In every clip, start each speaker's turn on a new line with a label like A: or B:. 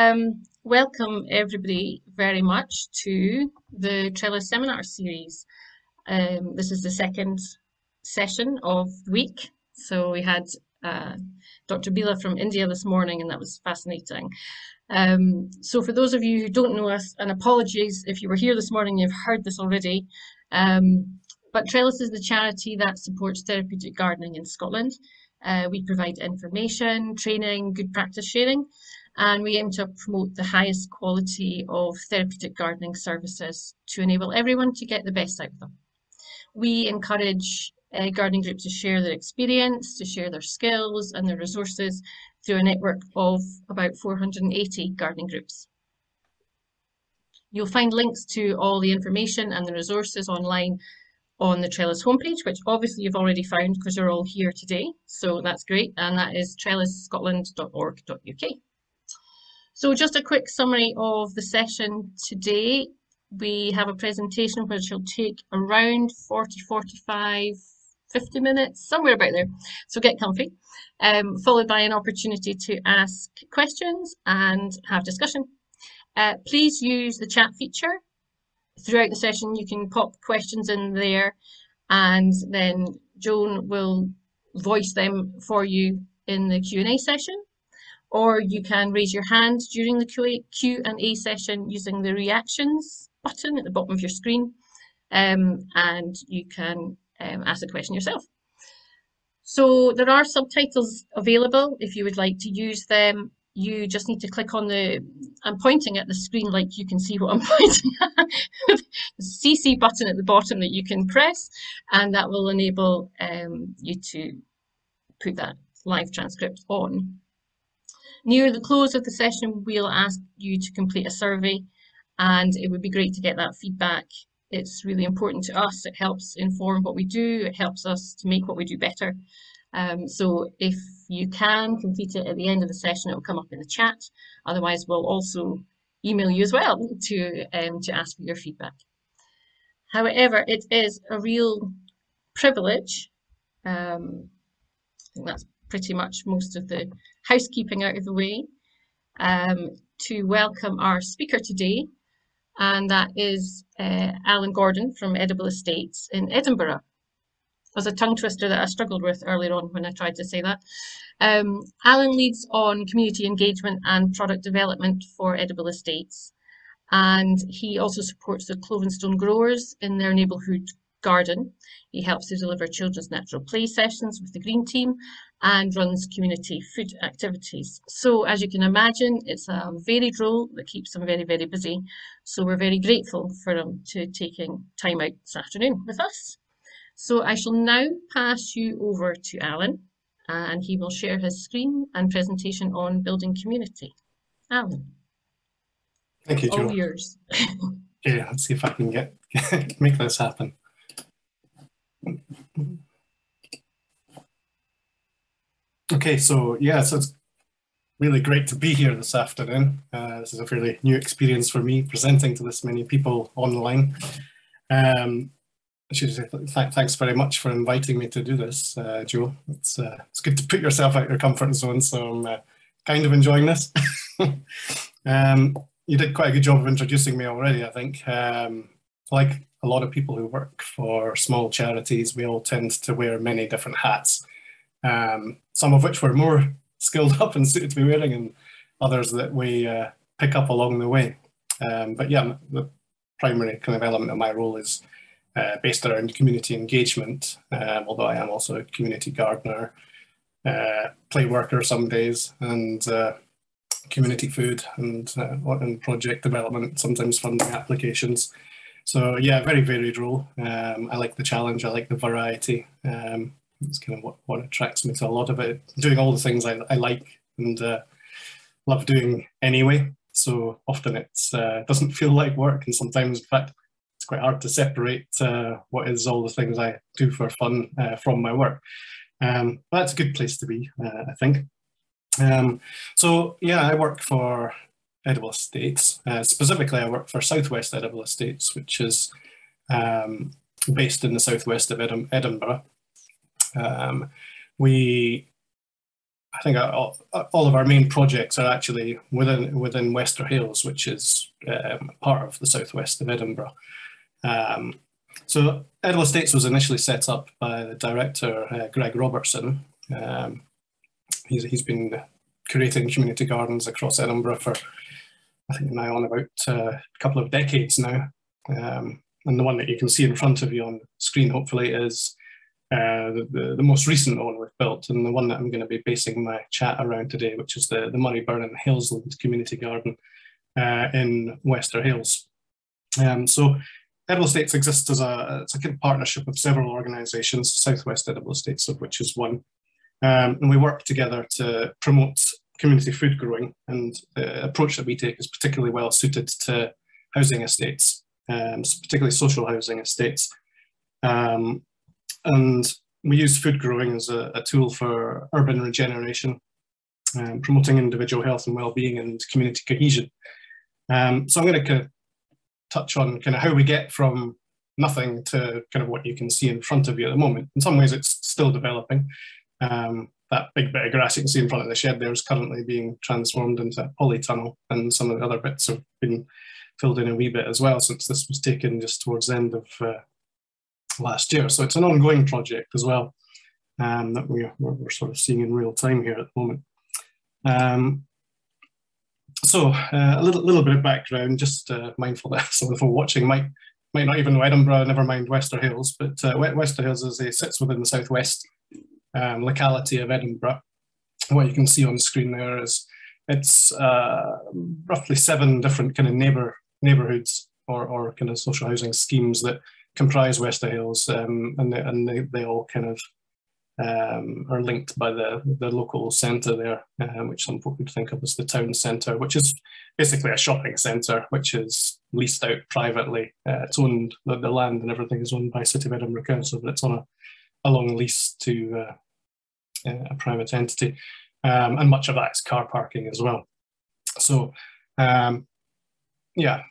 A: Um, welcome everybody very much to the Trellis Seminar Series. Um, this is the second session of the week. So we had uh, Dr. Bila from India this morning and that was fascinating. Um, so for those of you who don't know us, and apologies if you were here this morning, you've heard this already, um, but Trellis is the charity that supports therapeutic gardening in Scotland. Uh, we provide information, training, good practice sharing, and we aim to promote the highest quality of therapeutic gardening services to enable everyone to get the best out of them. We encourage uh, gardening groups to share their experience, to share their skills and their resources through a network of about 480 gardening groups. You'll find links to all the information and the resources online on the Trellis homepage, which obviously you've already found because you're all here today. So that's great. And that is trellisscotland.org.uk. So just a quick summary of the session today. We have a presentation which will take around 40, 45, 50 minutes, somewhere about there. So get comfy, um, followed by an opportunity to ask questions and have discussion. Uh, please use the chat feature. Throughout the session, you can pop questions in there and then Joan will voice them for you in the Q&A session or you can raise your hand during the Q&A session using the reactions button at the bottom of your screen um, and you can um, ask a question yourself. So there are subtitles available if you would like to use them. You just need to click on the, I'm pointing at the screen like you can see what I'm pointing at, CC button at the bottom that you can press and that will enable um, you to put that live transcript on. Near the close of the session, we'll ask you to complete a survey and it would be great to get that feedback. It's really important to us. It helps inform what we do. It helps us to make what we do better. Um, so if you can complete it at the end of the session, it will come up in the chat. Otherwise, we'll also email you as well to, um, to ask for your feedback. However, it is a real privilege. Um, I think that's pretty much most of the housekeeping out of the way um, to welcome our speaker today, and that is uh, Alan Gordon from Edible Estates in Edinburgh. Was a tongue twister that I struggled with earlier on when I tried to say that. Um, Alan leads on community engagement and product development for Edible Estates, and he also supports the Clovenstone growers in their neighbourhood garden. He helps to deliver children's natural play sessions with the Green Team and runs community food activities. So as you can imagine, it's a varied role that keeps him very, very busy. So we're very grateful for him to taking time out this afternoon with us. So I shall now pass you over to Alan and he will share his screen and presentation on building community. Alan.
B: Thank you,
A: Joe. All yours.
B: yeah, let's see if I can get make this happen. Okay, so yeah, so it's really great to be here this afternoon. Uh, this is a fairly new experience for me, presenting to this many people online. Um, I should say th thanks very much for inviting me to do this, uh, Joe. It's, uh, it's good to put yourself out of your comfort zone, so I'm uh, kind of enjoying this. um, you did quite a good job of introducing me already, I think. Um, like a lot of people who work for small charities, we all tend to wear many different hats um, some of which we're more skilled up and suited to be wearing and others that we uh, pick up along the way. Um, but yeah, the primary kind of element of my role is uh, based around community engagement, um, although I am also a community gardener, uh, play worker some days, and uh, community food and, uh, and project development, sometimes funding applications. So yeah, very varied role. Um, I like the challenge, I like the variety. Um, it's kind of what, what attracts me to a lot of it. Doing all the things I, I like and uh, love doing anyway. So often it uh, doesn't feel like work, and sometimes, in fact, it's quite hard to separate uh, what is all the things I do for fun uh, from my work. Um, that's a good place to be, uh, I think. Um, so yeah, I work for Edible Estates. Uh, specifically, I work for Southwest Edible Estates, which is um, based in the southwest of Edinburgh. Um, we, I think all, all, of our main projects are actually within within Wester Hailes, which is um, part of the southwest of Edinburgh. Um, so Edible Estates was initially set up by the director, uh, Greg Robertson. Um, he's, he's been creating community gardens across Edinburgh for, I think now on about uh, a couple of decades now. Um, and the one that you can see in front of you on screen, hopefully, is uh, the, the, the, most recent one we've built and the one that I'm going to be basing my chat around today, which is the, the and Hailesland Community Garden uh, in Wester Hailes. Um, so Edible Estates exists as a, it's a kind of partnership of several organisations, Southwest Edible Estates of which is one. Um, and we work together to promote community food growing and the approach that we take is particularly well suited to housing estates, um, particularly social housing estates. Um, and we use food growing as a, a tool for urban regeneration, um, promoting individual health and well-being and community cohesion. Um, so I'm going to touch on kind of how we get from nothing to kind of what you can see in front of you at the moment. In some ways, it's still developing. Um, that big bit of grass you can see in front of the shed there is currently being transformed into a polytunnel, and some of the other bits have been filled in a wee bit as well since this was taken just towards the end of uh, last year. So it's an ongoing project as well um, that we're, we're, sort of seeing in real time here at the moment. Um, so uh, a little, little bit of background, just uh, mindful that some of the people watching might might not even know Edinburgh, never mind Wester Hailes, but uh, Wester Hailes is a, sits within the southwest um, locality of Edinburgh. What you can see on the screen there is it's uh, roughly seven different kind of neighbour neighbourhoods or, or kind of social housing schemes that comprise Wester Hailes, um, and, they, and they, they all kind of um, are linked by the, the local centre there, uh, which some people would think of as the town centre, which is basically a shopping centre, which is leased out privately. Uh, it's owned, the, the, land and everything is owned by City of Edinburgh Council, but it's on a, a long lease to uh, a private entity. Um, and much of that is car parking as well. So, um, yeah,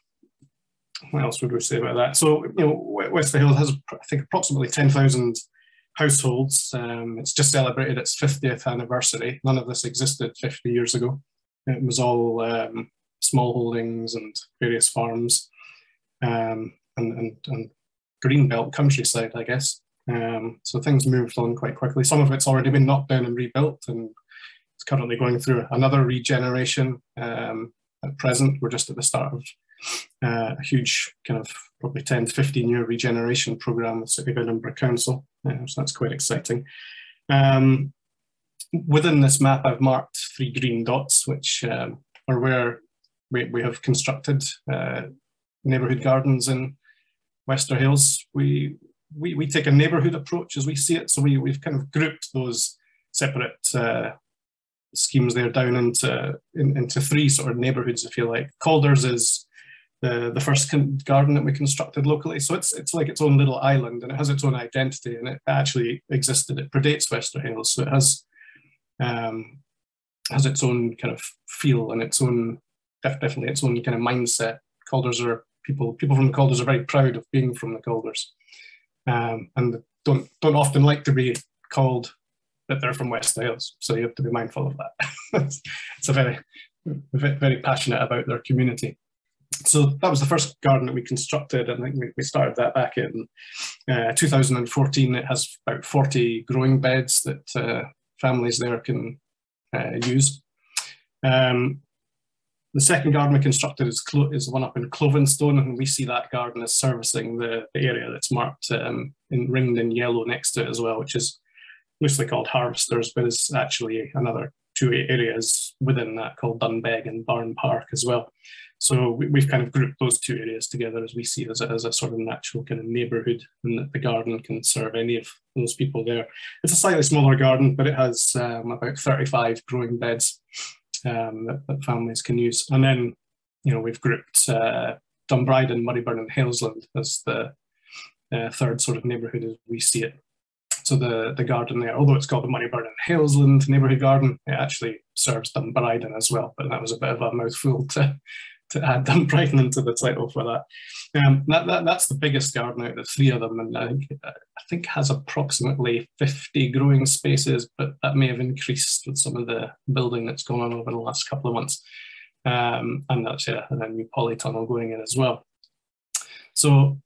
B: what else would we say about that? So, you know, Wester Hailes has, I think, approximately 10,000 households. Um, it's just celebrated its 50th anniversary. None of this existed 50 years ago. It was all um, small holdings and various farms um, and, and, and countryside, I guess. Um, so things moved on quite quickly. Some of it's already been knocked down and rebuilt, and it's currently going through another regeneration. Um, at present, we're just at the start of uh, a huge kind of probably 10 to 15 year regeneration program with City of Edinburgh Council. Uh, so that's quite exciting. Um, within this map, I've marked three green dots, which um, are where we, we have constructed uh, neighbourhood gardens in Wester Hailes. We, we, we take a neighbourhood approach as we see it. So we, we've kind of grouped those separate uh, schemes there down into, in, into three sort of neighbourhoods, if you like. Calders is the, the first garden that we constructed locally. So it's it's like its own little island and it has its own identity and it actually existed. It predates Wester Hailes, so it has um, has its own kind of feel and its own definitely its own kind of mindset. Calders are people people from the Calders are very proud of being from the Calders, um, and don't don't often like to be called that they're from West Hailes. So you have to be mindful of that. it's a very very passionate about their community so that was the first garden that we constructed. I and we started that back in uh, 2014. It has about 40 growing beds that uh, families there can uh, use. Um, the second garden we constructed is, is the one up in Clovenstone, and we see that garden as servicing the, the area that's marked um, in ringed in yellow next to it as well, which is loosely called Harvesters, but is actually another two areas within that called Dunbeg and Barn Park as well. So we, have kind of grouped those two areas together as we see as a, as a sort of natural kind of neighbourhood and the garden can serve any of those people there. It's a slightly smaller garden, but it has um, about 35 growing beds um, that, that, families can use. And then, you know, we've grouped uh, and Murrayburn and Hailesland as the uh, third sort of neighbourhood as we see it. So the, the garden there, although it's called the Murrayburn and Hailesland neighbourhood garden, it actually serves Dumbryden as well, but that was a bit of a mouthful to to add Dumbryden into the title for that. Um, that, that. That's the biggest garden out of the three of them, and I think, I think has approximately 50 growing spaces, but that may have increased with some of the building that's gone on over the last couple of months. Um, and that's yeah, and then new polytunnel going in as well. So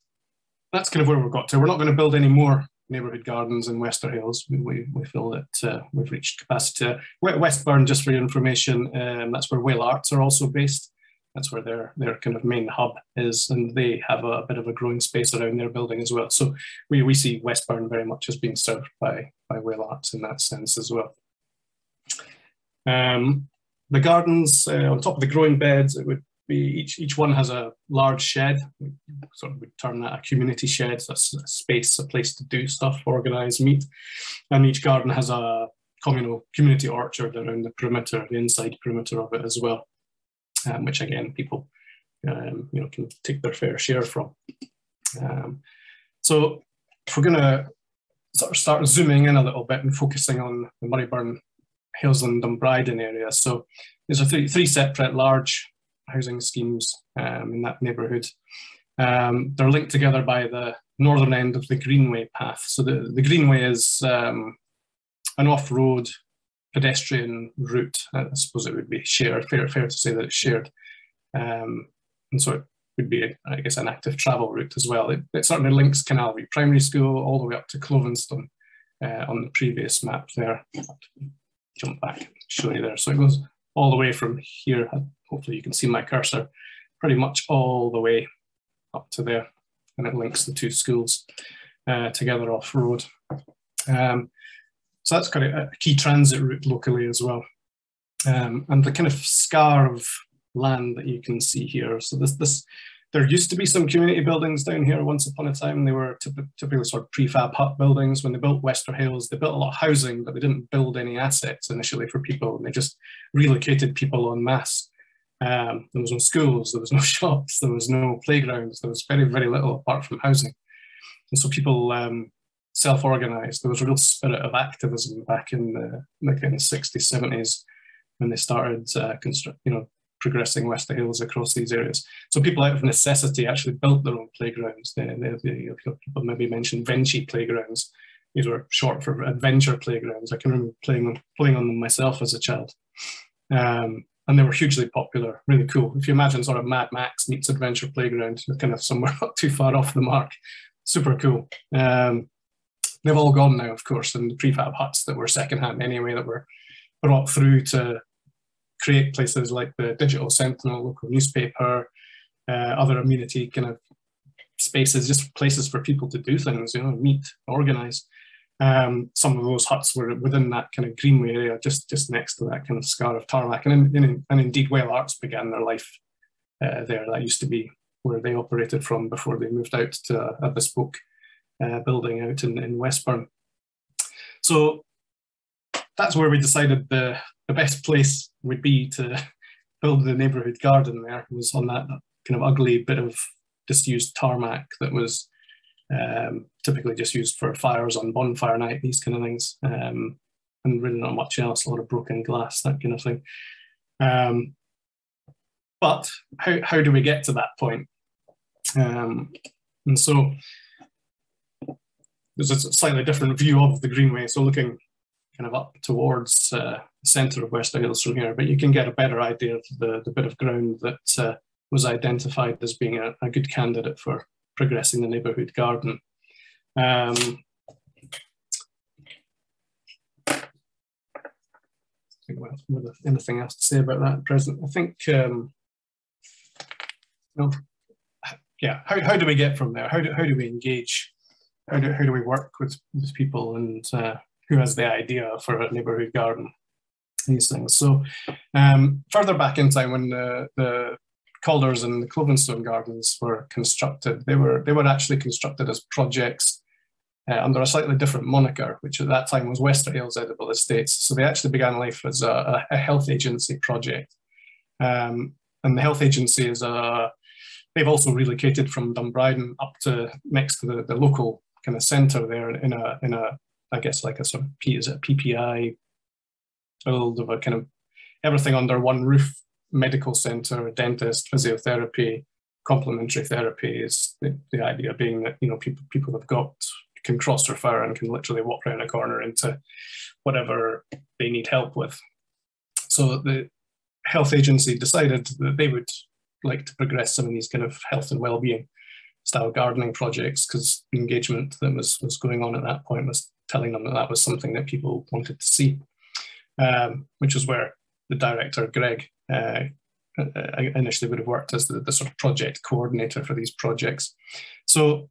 B: that's kind of where we've got to. We're not going to build any more neighbourhood gardens in Wester Hailes. We, we, we feel that uh, we've reached capacity. Westburn, just for your information, um, that's where Whale Arts are also based. That's where their, their kind of main hub is, and they have a, a bit of a growing space around their building as well. So we, we see Westburn very much as being served by, by Whale Arts in that sense as well. Um, the gardens uh, on top of the growing beds, it would be each each one has a large shed. We sort of would term that a community shed. So that's a space, a place to do stuff, organise, meet. And each garden has a communal community orchard around the perimeter, the inside perimeter of it as well, um, which again people um, you know can take their fair share from. Um, so if we're going to sort of start zooming in a little bit and focusing on the Murrayburn, Hailesland, Dumbryden area. So there's a three, three separate large housing schemes um, in that neighbourhood. Um, they're linked together by the northern end of the Greenway path. So the, the Greenway is um, an off-road pedestrian route. I suppose it would be shared, fair, fair to say that it's shared. Um, and so it would be, I guess, an active travel route as well. It, it certainly links Canalview Primary School all the way up to Clovenstone uh, on the previous map there. Jump back, show you there. So it goes all the way from here hopefully you can see my cursor, pretty much all the way up to there. And it links the two schools uh, together off road. Um, so that's kind of a key transit route locally as well. Um, and the kind of scar of land that you can see here. So this, this, there used to be some community buildings down here once upon a time. They were typically sort of prefab hut buildings. When they built Wester Hailes, they built a lot of housing, but they didn't build any assets initially for people. And they just relocated people en masse um, there was no schools, there was no shops, there was no playgrounds, there was very, very little apart from housing. And so people um, self-organized. There was a real spirit of activism back in the, the kind of 60s, 70s when they started uh, you know, progressing Wester Hailes across these areas. So people out of necessity actually built their own playgrounds. They, they, they, people maybe mentioned Vinci playgrounds. These were short for adventure playgrounds. I can remember playing, playing on them myself as a child. Um, and they were hugely popular, really cool. If you imagine sort of Mad Max meets Adventure Playground, you're kind of somewhere not too far off the mark. Super cool. Um, they've all gone now, of course, and the prefab huts that were secondhand anyway, that were brought through to create places like the Digital Sentinel, local newspaper, uh, other amenity kind of spaces, just places for people to do things, you know, meet, organize. Um, some of those huts were within that kind of greenway area, just just next to that kind of scar of tarmac. And, in, and indeed, Whale Arts began their life uh, there. That used to be where they operated from before they moved out to a, a bespoke uh, building out in, in Westburn. So that's where we decided the, the best place would be to build the neighbourhood garden there was on that kind of ugly bit of disused tarmac that was um, typically just used for fires on bonfire night, these kind of things, um, and really not much else, a lot of broken glass, that kind of thing. Um, but how, how do we get to that point? Um, and so there's a slightly different view of the Greenway, so looking kind of up towards uh, centre of Wester Hailes from here, but you can get a better idea of the, the bit of ground that uh, was identified as being a, a good candidate for progressing the neighbourhood garden. Um, anything else to say about that at present? I think, um, yeah, how, how do we get from there? How do, how do we engage? How do, how do we work with, with people and uh, who has the idea for a neighbourhood garden? These things. So um, further back in time when the, the Calders and the Clovenstone Gardens were constructed, they were, they were actually constructed as projects uh, under a slightly different moniker, which at that time was Wester Hailes Edible Estates. So they actually began life as a, a health agency project. Um, and the health agency is a, they've also relocated from Dumbryden up to next to the, the local kind of centre there in a, in a, I guess like a sort of P, is it PPI build of a kind of everything under one roof medical center, dentist, physiotherapy, complementary therapies. the, the idea being that you know people people have got can cross refer and can literally walk around a corner into whatever they need help with. So the health agency decided that they would like to progress some of these kind of health and well-being style gardening projects because the engagement that was was going on at that point was telling them that that was something that people wanted to see, um, which is where the director Greg uh, uh initially would have worked as the, the sort of project coordinator for these projects. So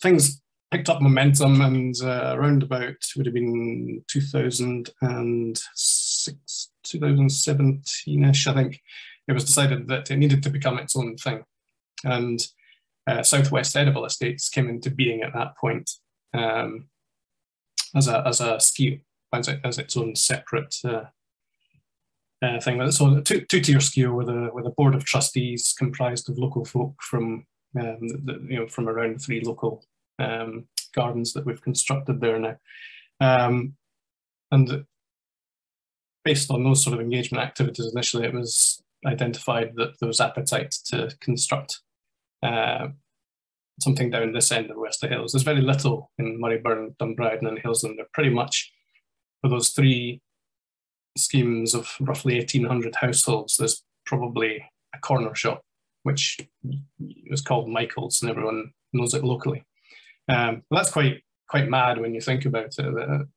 B: things picked up momentum and uh, around about would have been 2006 2017ish i think it was decided that it needed to become its own thing and uh, southwest edible estates came into being at that point um, as a as a scheme as, its own separate uh, uh, thing. So two two tier scheme with a with a board of trustees comprised of local folk from um, the, you know from around three local um, gardens that we've constructed there now. Um, and based on those sort of engagement activities initially, it was identified that there was appetite to construct uh, something down this end of Wester Hailes. There's very little in Murrayburn, Dumbryden and Hailesland. They're pretty much for those three schemes of roughly 1,800 households, there's probably a corner shop, which was called Michael's and everyone knows it locally. Um, that's quite quite mad when you think about it. The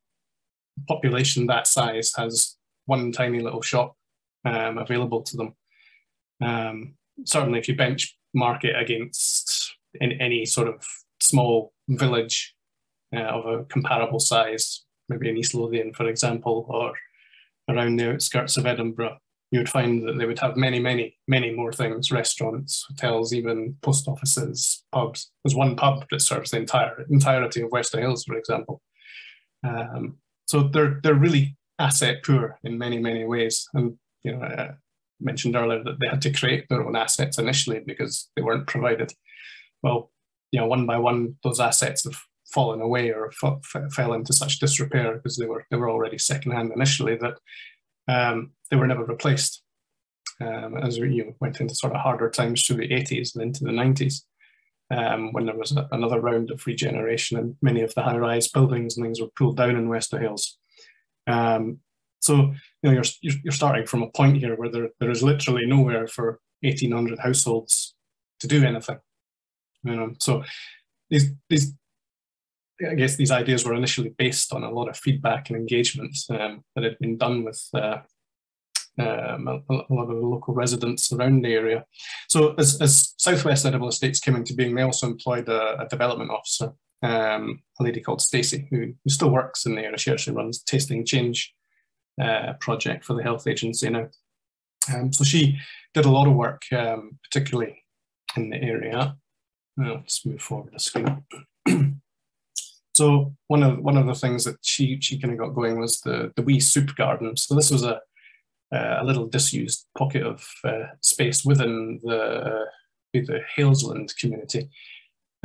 B: population that size has one tiny little shop um, available to them. Um, certainly, if you benchmark it against in any sort of small village uh, of a comparable size, maybe in East Lothian, for example, or around the outskirts of Edinburgh, you would find that they would have many, many, many more things restaurants, hotels, even post offices, pubs. There's one pub that serves the entire entirety of Wester Hailes, for example. Um, so they're, they're really asset poor in many, many ways. And, you know, I mentioned earlier that they had to create their own assets initially because they weren't provided. Well, you know, one by one, those assets have fallen away or fell into such disrepair because they were they were already secondhand initially that um, they were never replaced. Um, as we you know, went into sort of harder times through the 80s and into the 90s, um, when there was a, another round of regeneration and many of the high-rise buildings and things were pulled down in Wester Hailes. Um, so you know you're, you're starting from a point here where there, there is literally nowhere for 1,800 households to do anything. You know, so these these I guess these ideas were initially based on a lot of feedback and engagement um, that had been done with uh, um, a, a, lot of the local residents around the area. So as, as Southwest Edible Estates came into being, they also employed a, a development officer, um, a lady called Stacey, who, who, still works in the area. She actually runs Tasting Change uh, project for the health agency now. Um, so she did a lot of work, um, particularly in the area. let's move forward the screen. So one of one of the things that she she kind of got going was the the wee soup garden. So this was a a little disused pocket of uh, space within the the Hailesland community.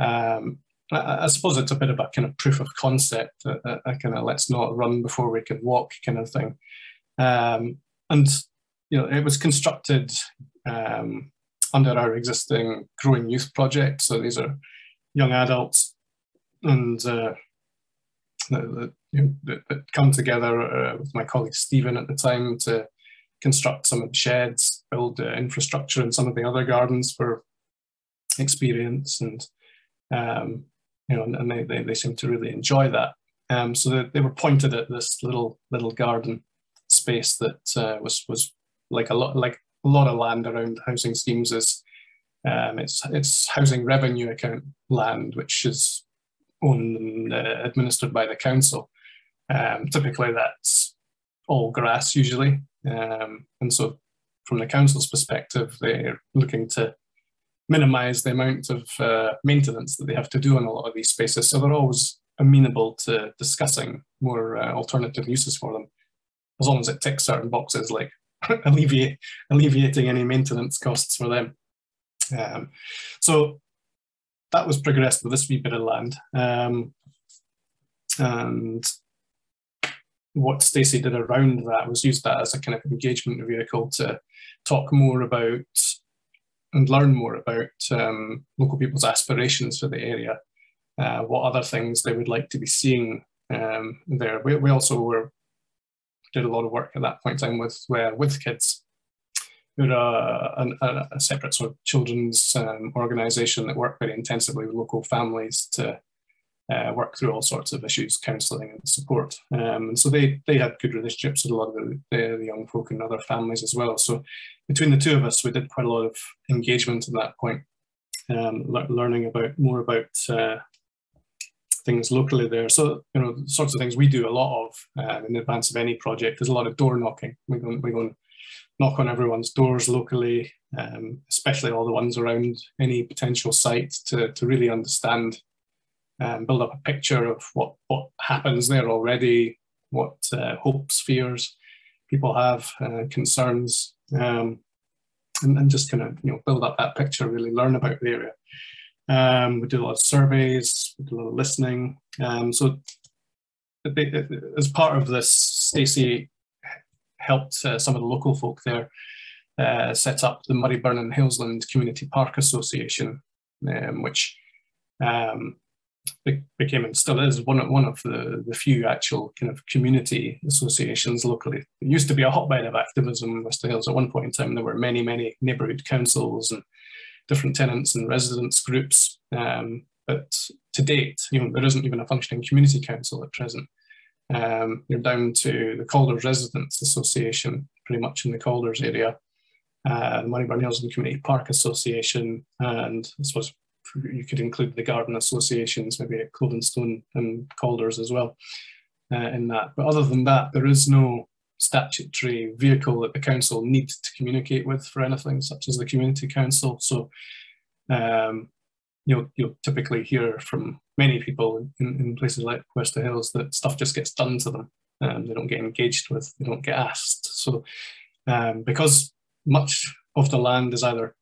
B: Um, I, I, suppose it's a bit of a kind of proof of concept, a, a kind of let's not run before we can walk kind of thing. Um, and you know, it was constructed um, under our existing growing youth project. So these are young adults and uh, that, you know, come together uh, with my colleague Stephen at the time to construct some of the sheds, build infrastructure in some of the other gardens for experience, and um, you know, and they, they, they seem to really enjoy that. Um, so they, they were pointed at this little little garden space that uh, was was like a lot like a lot of land around housing schemes is um, it's it's housing revenue account land, which is owned and uh, administered by the council. Um, typically, that's all grass usually, um, and so from the council's perspective, they're looking to minimise the amount of uh, maintenance that they have to do on a lot of these spaces. So they're always amenable to discussing more uh, alternative uses for them, as long as it ticks certain boxes like alleviate, alleviating any maintenance costs for them. Um, so that was progressed with this wee bit of land. Um, and what Stacey did around that was use that as a kind of engagement vehicle to talk more about and learn more about um, local people's aspirations for the area, uh, what other things they would like to be seeing um, there. We, we also were did a lot of work at that point in time with with kids. We're a, a, a separate sort of children's um, organisation that work very intensively with local families to uh, work through all sorts of issues, counselling and support. Um, and so they they had good relationships with a lot of the, the, young folk and other families as well. So between the two of us, we did quite a lot of engagement at that point, um, le learning about more about uh, things locally there. So you know, the sorts of things we do a lot of uh, in advance of any project. There's a lot of door knocking. We go we go and knock on everyone's doors locally, um, especially all the ones around any potential site to to really understand um, build up a picture of what, what happens there already, what uh, hopes, fears people have, uh, concerns, um, and, and, just kind of you know build up that picture, really learn about the area. Um, we do a lot of surveys, we do a lot of listening. Um, so as part of this, Stacey helped uh, some of the local folk there uh, set up the Murrayburn and Hailesland Community Park Association, um, which um, became and still is one of, one of the, the few actual kind of community associations locally. It used to be a hotbed of activism in Wester Hailes at one point in time. There were many, many neighbourhood councils and different tenants and residents groups. Um, but to date, you know, there isn't even a functioning community council at present. Um, you're down to the Calders Residents Association, pretty much in the Calders area, uh, the Murrayburn Hailesland Community Park Association, and I suppose you could include the garden associations, maybe at Clovenstone and Calders as well uh, in that. But other than that, there is no statutory vehicle that the council needs to communicate with for anything, such as the community council. So um, you'll, you'll typically hear from many people in, in places like Wester Hailes that stuff just gets done to them. and they don't get engaged with, they don't get asked. So um, because much of the land is either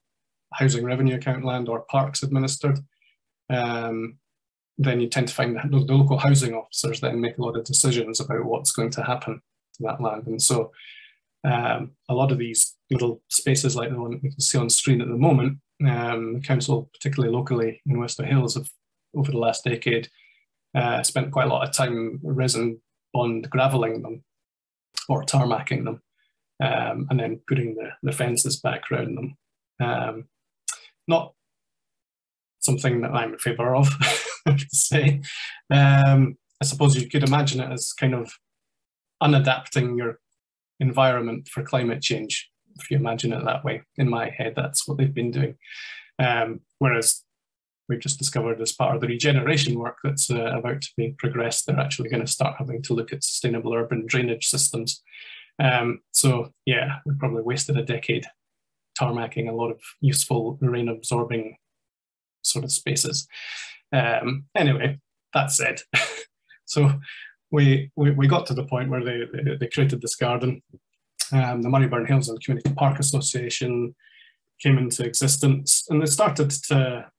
B: housing revenue account land or parks administered, um, then you tend to find the, local housing officers then make a lot of decisions about what's going to happen to that land. And so um, a lot of these little spaces like the one we can see on screen at the moment, um, the council, particularly locally in Wester Hailes, have over the last decade uh, spent quite a lot of time resin bond graveling them or tarmacking them um, and then putting the, the fences back around them. Um, not something that I'm in favour of, I would say. Um, I suppose you could imagine it as kind of unadapting your environment for climate change, if you imagine it that way. In my head, that's what they've been doing. Um, whereas we've just discovered as part of the regeneration work that's uh, about to be progressed, they're actually going to start having to look at sustainable urban drainage systems. Um, so yeah, we probably wasted a decade tarmacking a lot of useful rain absorbing sort of spaces. Um, anyway, that said, so we, we, we got to the point where they, they, they created this garden. Um, the Murrayburn Hailesland Community Park Association came into existence and they started to,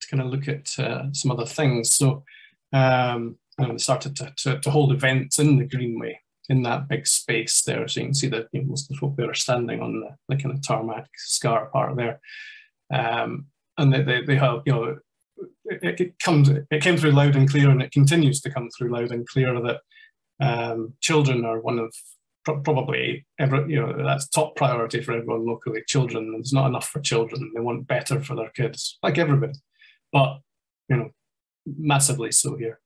B: to kind of look at uh, some other things. So um, and they started to, to, to hold events in the Greenway in that big space there. So you can see that you know, most of the folk there are standing on the, the kind of tarmac scar part there. Um, and they, they, they have, you know, it, it, comes, it came through loud and clear and it continues to come through loud and clear that um, children are one of probably every, you know, that's top priority for everyone locally. Children, there's not enough for children. They want better for their kids, like everybody. But, you know, massively so here.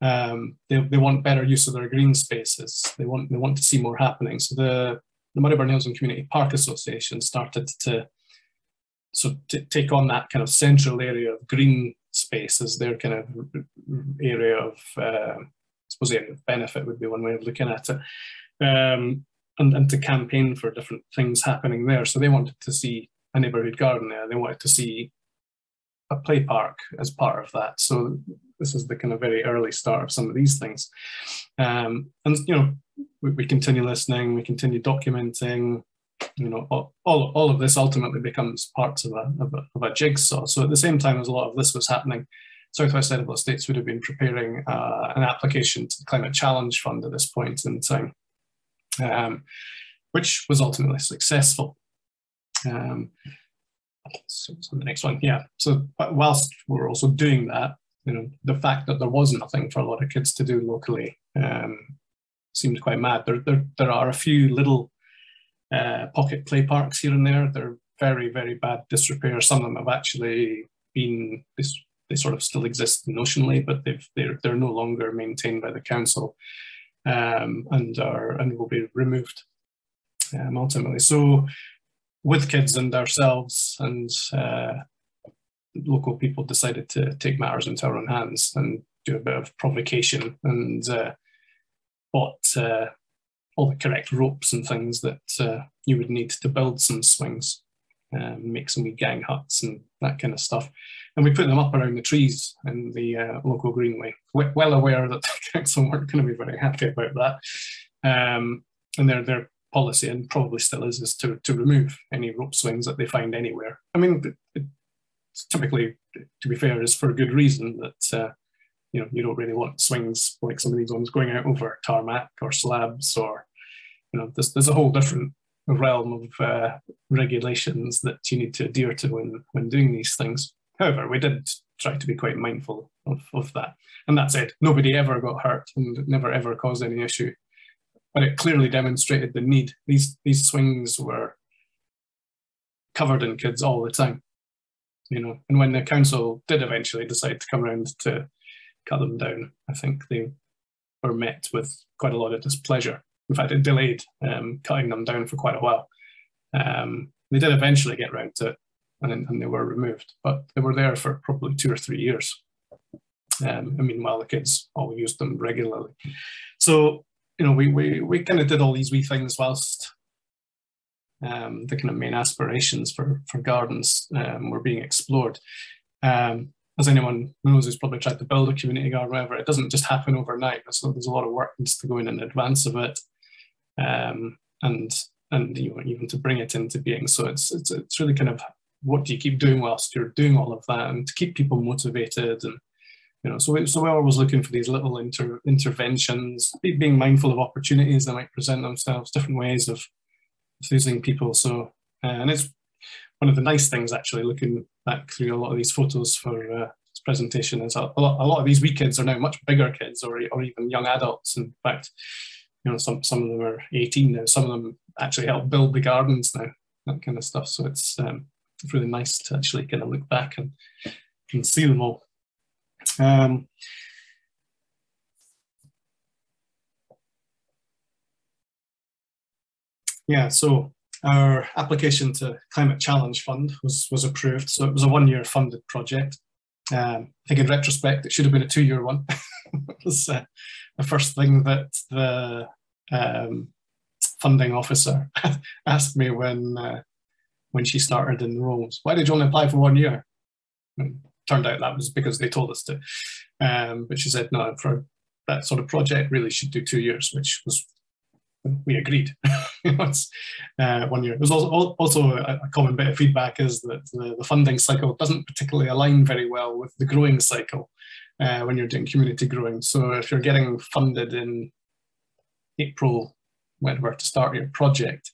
B: Um, they, they want better use of their green spaces. They want they want to see more happening. So the the Murrayburn and Community Park Association started to so to take on that kind of central area of green space as their kind of area of uh, I suppose area of benefit would be one way of looking at it. Um, and, and to campaign for different things happening there. So they wanted to see a neighbourhood garden there. They wanted to see a play park as part of that. So this is the kind of very early start of some of these things. Um, and, you know, we, we, continue listening, we continue documenting, you know, all, all of this ultimately becomes parts of a, of a, of a jigsaw. So at the same time as a lot of this was happening, Southwest Edible Estates would have been preparing uh, an application to the Climate Challenge Fund at this point in time, um, which was ultimately successful. Um, so, so the next one, yeah. So whilst we're also doing that, you know, the fact that there was nothing for a lot of kids to do locally um, seemed quite mad. There, there, there are a few little uh, pocket play parks here and there. They're very, very bad disrepair. Some of them have actually been, this, they sort of still exist notionally, but they've, they're, they're no longer maintained by the council um, and, are, and will be removed um, ultimately. So with kids and ourselves and uh, local people decided to take matters into our own hands and do a bit of provocation and uh, bought uh, all the correct ropes and things that uh, you would need to build some swings, um, make some wee gang huts and that kind of stuff. And we put them up around the trees in the uh, local greenway, well aware that the council weren't going to be very happy about that. Um, and their, their policy, and probably still is, is to, to remove any rope swings that they find anywhere. I mean, typically, to be fair, is for a good reason that uh, you know, you don't really want swings like some of these ones going out over tarmac or slabs or, you know, there's, there's a whole different realm of uh, regulations that you need to adhere to when, when doing these things. However, we did try to be quite mindful of, of that. And that said, nobody ever got hurt and never ever caused any issue. But it clearly demonstrated the need. These, these swings were covered in kids all the time. You know, and when the council did eventually decide to come around to cut them down. I think they were met with quite a lot of displeasure. In fact, it delayed um, cutting them down for quite a while. Um, they did eventually get around to it and, and they were removed, but they were there for probably two or three years. Um, mean, while the kids all used them regularly. So, you know, we, we, we kind of did all these wee things whilst um, the kind of main aspirations for, for gardens um, were being explored. Um, as anyone knows who's probably tried to build a community garden, whatever, it doesn't just happen overnight. So there's a lot of work needs to go in in advance of it, um, and and you know, even to bring it into being. So it's it's it's really kind of what do you keep doing whilst you're doing all of that, and to keep people motivated and you know. So so we're always looking for these little inter, interventions, being mindful of opportunities that might present themselves, different ways of using people. So uh, and it's one of the nice things actually looking back through a lot of these photos for uh, this presentation is a, a, lot, a lot of these wee kids are now much bigger kids or, or even young adults. In fact, you know, some, some of them are 18 now, some of them actually help build the gardens now, that kind of stuff. So it's, um, it's really nice to actually kind of look back and, and see them all. Um, yeah, so our application to Climate Challenge Fund was, was approved. So it was a one-year funded project. Um, I think in retrospect, it should have been a two-year one. it was uh, the first thing that the um, funding officer asked me when uh, when she started in the roles. Why did you only apply for one year? And turned out that was because they told us to. Um, but she said, no, for that sort of project really should do two years, which was we agreed. it's uh, one year. There's also, also a, common bit of feedback is that the, the, funding cycle doesn't particularly align very well with the growing cycle uh, when you're doing community growing. So if you're getting funded in April, whenever to start your project,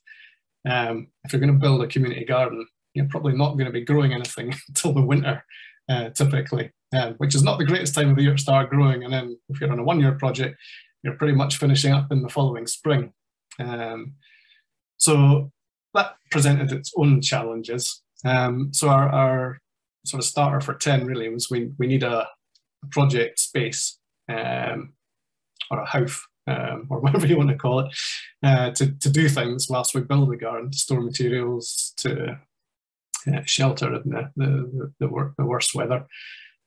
B: um, if you're going to build a community garden, you're probably not going to be growing anything until the winter, uh, typically, uh, which is not the greatest time of the year to start growing. And then if you're on a one-year project, you're pretty much finishing up in the following spring. Um, so that presented its own challenges. Um, so our, our, sort of starter for 10 really was we, we need a, a project space um, or a house um, or whatever you want to call it uh, to, to do things whilst we build the garden, to store materials, to uh, shelter in the, the, the, the, worst weather.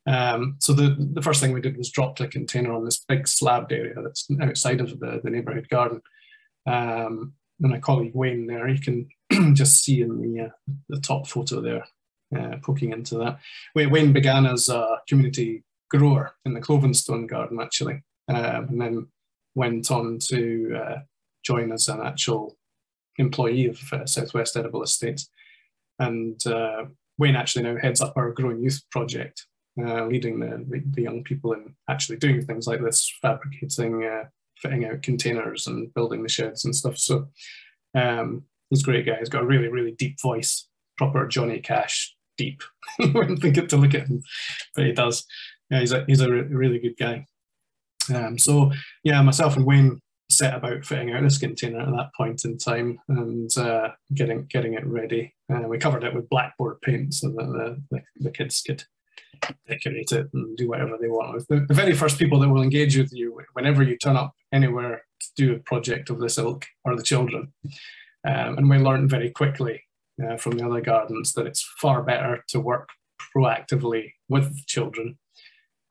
B: Um, so the, the first thing we did was dropped a container on this big slabbed area that's outside of the, the neighbourhood garden. Um, and my colleague Wayne there, you can just see in the, uh, the top photo there, uh, poking into that. Wayne began as a community grower in the Clovenstone garden actually, um, and then went on to uh, join as an actual employee of uh, Southwest Edible Estates. And uh, Wayne actually now heads up our Growing Youth project, uh, leading the, the, the, young people in actually doing things like this, fabricating, uh, fitting out containers and building the sheds and stuff. So um, he's a great guy. He's got a really, really deep voice, proper Johnny Cash deep. you wouldn't think it to look at him, but he does. Yeah, he's a, he's a re really good guy. Um, so yeah, myself and Wayne set about fitting out this container at that point in time and uh, getting getting it ready. Uh, we covered it with blackboard paint so that the, the, kids could decorate it and do whatever they want. The, the very first people that will engage with you whenever you turn up anywhere to do a project of this ilk are the children. Um, and we learned very quickly uh, from the other gardens that it's far better to work proactively with children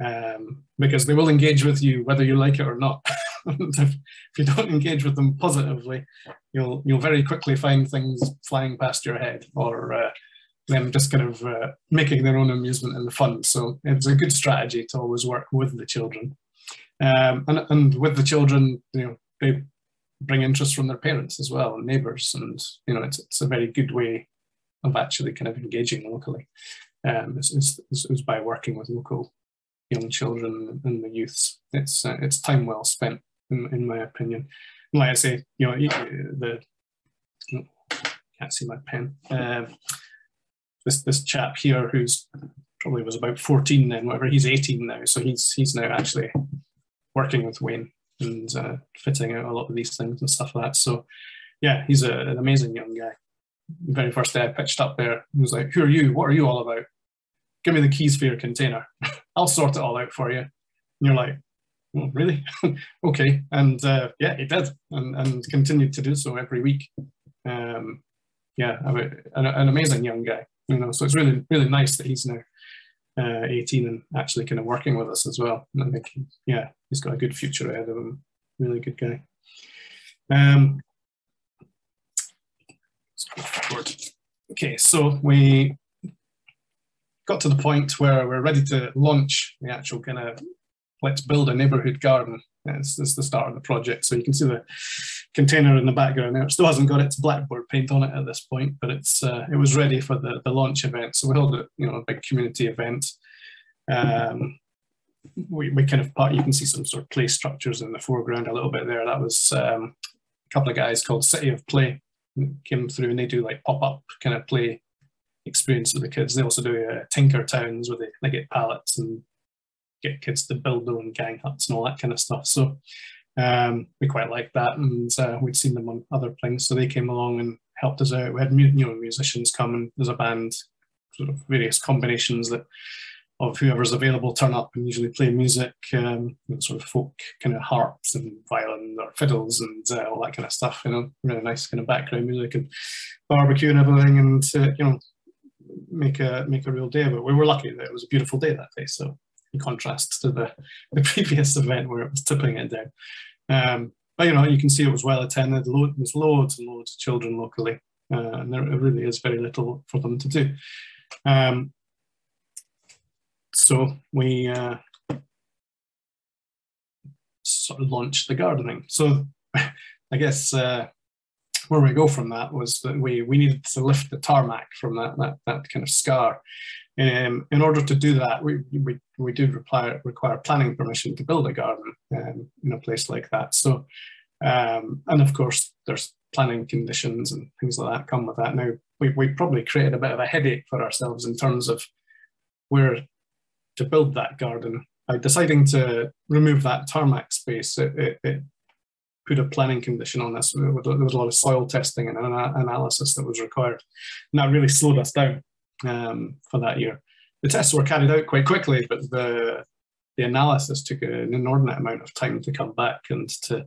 B: um, because they will engage with you whether you like it or not. if, you don't engage with them positively, you'll you'll very quickly find things flying past your head or uh, them just kind of uh, making their own amusement and the fun. So it's a good strategy to always work with the children. Um, and, and with the children, you know, they bring interest from their parents as well and neighbors. And, you know, it's, it's a very good way of actually kind of engaging locally. Um, is, is, is by working with local young children and the youths. It's uh, it's time well spent, in, in my opinion. And like I say, you know, the oh, can't see my pen. Uh, this this chap here, who's probably was about 14 then, whatever. He's 18 now, so he's he's now actually working with Wayne and uh, fitting out a lot of these things and stuff like that. So yeah, he's a, an amazing young guy. The very first day I pitched up there, he was like, "Who are you? What are you all about? Give me the keys for your container. I'll sort it all out for you." And you're like, well, "Really? okay." And uh, yeah, he did, and, and continued to do so every week. Um, yeah, an, an amazing young guy. You know, so it's really really nice that he's now uh, 18 and actually kind of working with us as well. And I think, yeah, he's got a good future ahead of him. Really good guy. Um, okay, so we got to the point where we're ready to launch the actual kind of let's build a neighborhood garden. It's, it's the start of the project. So you can see the container in the background there. It still hasn't got its blackboard paint on it at this point, but it's uh, it was ready for the, the launch event. So we held a, you know, a big community event. Um, we, we kind of part, you can see some sort of play structures in the foreground a little bit there. That was um, a couple of guys called City of Play came through and they do like pop-up kind of play experience with the kids. They also do uh, Tinker Towns where they, they get pallets and get kids to build their own gang huts and all that kind of stuff. So um, we quite liked that, and uh, we'd seen them on other things, so they came along and helped us out. We had you know musicians come, and there's a band, sort of various combinations that of whoever's available turn up and usually play music, um, sort of folk kind of harps and violin or fiddles and uh, all that kind of stuff. You know, really nice kind of background music and barbecue and everything, and uh, you know, make a make a real day of it. We were lucky that it was a beautiful day that day, so in contrast to the, the previous event where it was tipping it down. Um, but you know, you can see it was well attended. there's loads and loads of children locally, uh, and there really is very little for them to do. Um, so we uh, sort of launched the gardening. So I guess uh, where we go from that was that we we needed to lift the tarmac from that that, that kind of scar. Um, in order to do that, we, we, we do require, require planning permission to build a garden um, in a place like that. So, um, and of course, there's planning conditions and things like that come with that. Now, we, we probably created a bit of a headache for ourselves in terms of where to build that garden. By deciding to remove that tarmac space, it, it, it put a planning condition on this. There was a lot of soil testing and analysis that was required. And that really slowed us down um, for that year. The tests were carried out quite quickly, but the the analysis took an inordinate amount of time to come back and to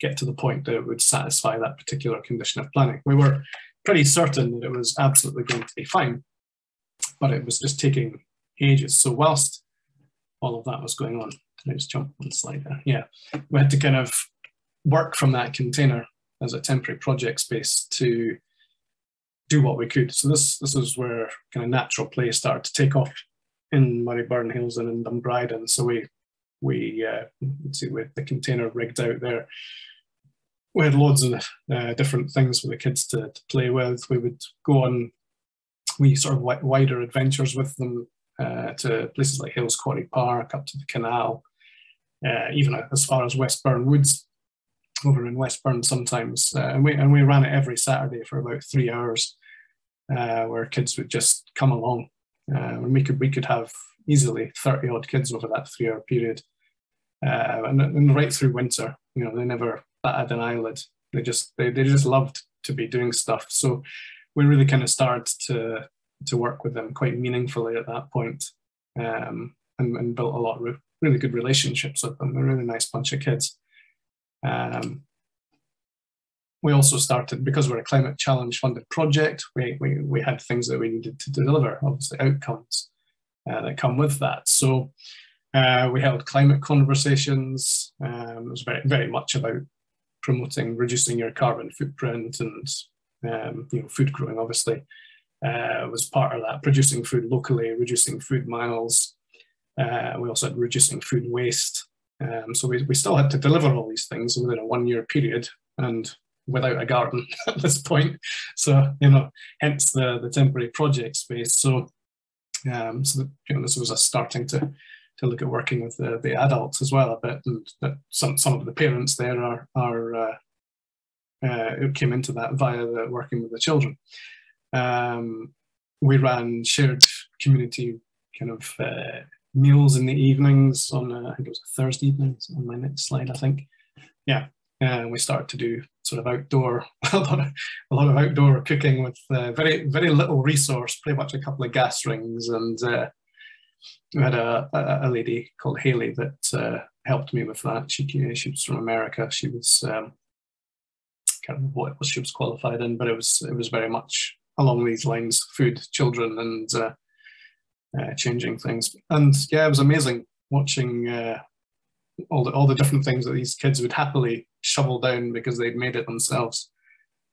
B: get to the point that it would satisfy that particular condition of planning. We were pretty certain that it was absolutely going to be fine, but it was just taking ages. So whilst all of that was going on, can I just jump one slide there? Yeah, we had to kind of work from that container as a temporary project space to do what we could. So this this is where kind of natural play started to take off in Murrayburn Hills and in Dumbryden. So we we uh, see with the container rigged out there. We had loads of uh, different things for the kids to, to, play with. We would go on we sort of wider adventures with them uh, to places like Hailes Quarry Park, up to the canal, uh, even as far as Westburn Woods over in Westburn sometimes. Uh, and, we, and we ran it every Saturday for about three hours uh, where kids would just come along. Uh, and we could, we could have easily 30 odd kids over that three hour period. Uh, and, and right through winter, you know, they never batted an eyelid. They just, they, they just loved to be doing stuff. So we really kind of started to, to work with them quite meaningfully at that point, um, and, and built a lot of really good relationships with them. They're a really nice bunch of kids. Um, we also started, because we're a climate challenge funded project, we, we, we had things that we needed to deliver, obviously outcomes uh, that come with that. So uh, we held climate conversations. Um, it was very, very much about promoting reducing your carbon footprint and um, you know, food growing, obviously, uh, was part of that. Producing food locally, reducing food miles. Uh, we also had reducing food waste. Um, so we, we still had to deliver all these things within a one year period and without a garden at this point. So, you know, hence the, the temporary project space. So, um, so you know, this was us starting to to look at working with the, the adults as well a bit, and that some some of the parents there are are uh, uh, came into that via the working with the children. Um, we ran shared community kind of uh, meals in the evenings on, uh, I think it was a Thursday evening on my next slide, I think. Yeah, and we started to do sort of outdoor, a lot of, a lot of outdoor cooking with uh, very, very little resource, pretty much a couple of gas rings. And uh, we had a, a, a, lady called Haley that uh, helped me with that. She, she was from America. She was, um, can't remember what she was qualified in, but it was, it was very much along these lines, food, children, and uh, changing things. And yeah, it was amazing watching uh, all the all the different things that these kids would happily shovel down because they'd made it themselves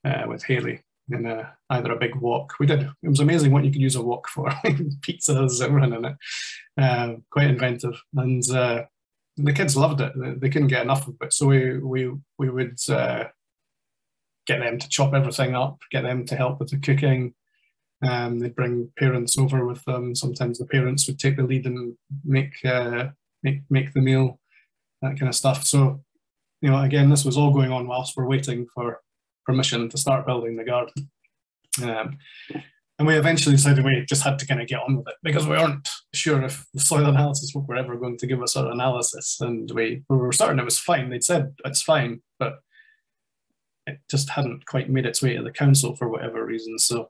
B: uh, with Haley in a, either a big walk. We did. It was amazing what you could use a walk for. Pizzas, and running it. Uh, quite inventive, and uh, the kids loved it. They couldn't get enough of it. So we we we would get them to chop everything up, get them to help with the cooking. Um, they'd bring parents over with them. Sometimes the parents would take the lead and make uh, make make the meal, that kind of stuff. So, you know, again, this was all going on whilst we're waiting for permission to start building the garden. Um, and we eventually decided we just had to kind of get on with it because we weren't sure if the soil analysis were ever going to give us our analysis. And we, we were starting, it was fine. They'd said it's fine, but it just hadn't quite made its way to the council for whatever reason. So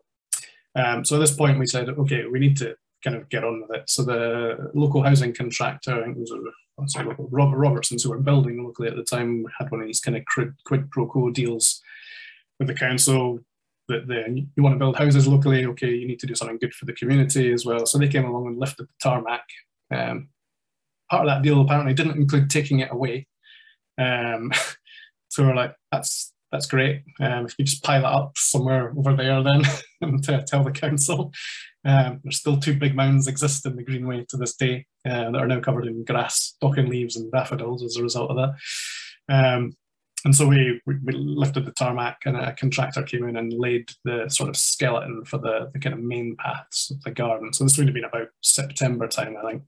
B: um, so at this point, we said, okay, we need to kind of get on with it. So the local housing contractor, I think it was a, sorry, Robert Robertsons, who were building locally at the time, had one of these kind of quid pro quo deals with the council that the, you want to build houses locally, okay, you need to do something good for the community as well. So they came along and lifted the tarmac. Um, part of that deal apparently didn't include taking it away. Um, so we're like, that's that's great. Um, if you just pile it up somewhere over there then and tell the council. Um, there's still two big mounds exist in the Greenway to this day uh, that are now covered in grass, docking leaves and daffodils as a result of that. Um, and so we, we, we, lifted the tarmac and a contractor came in and laid the sort of skeleton for the, the kind of main paths of the garden. So this would have been about September time, I think,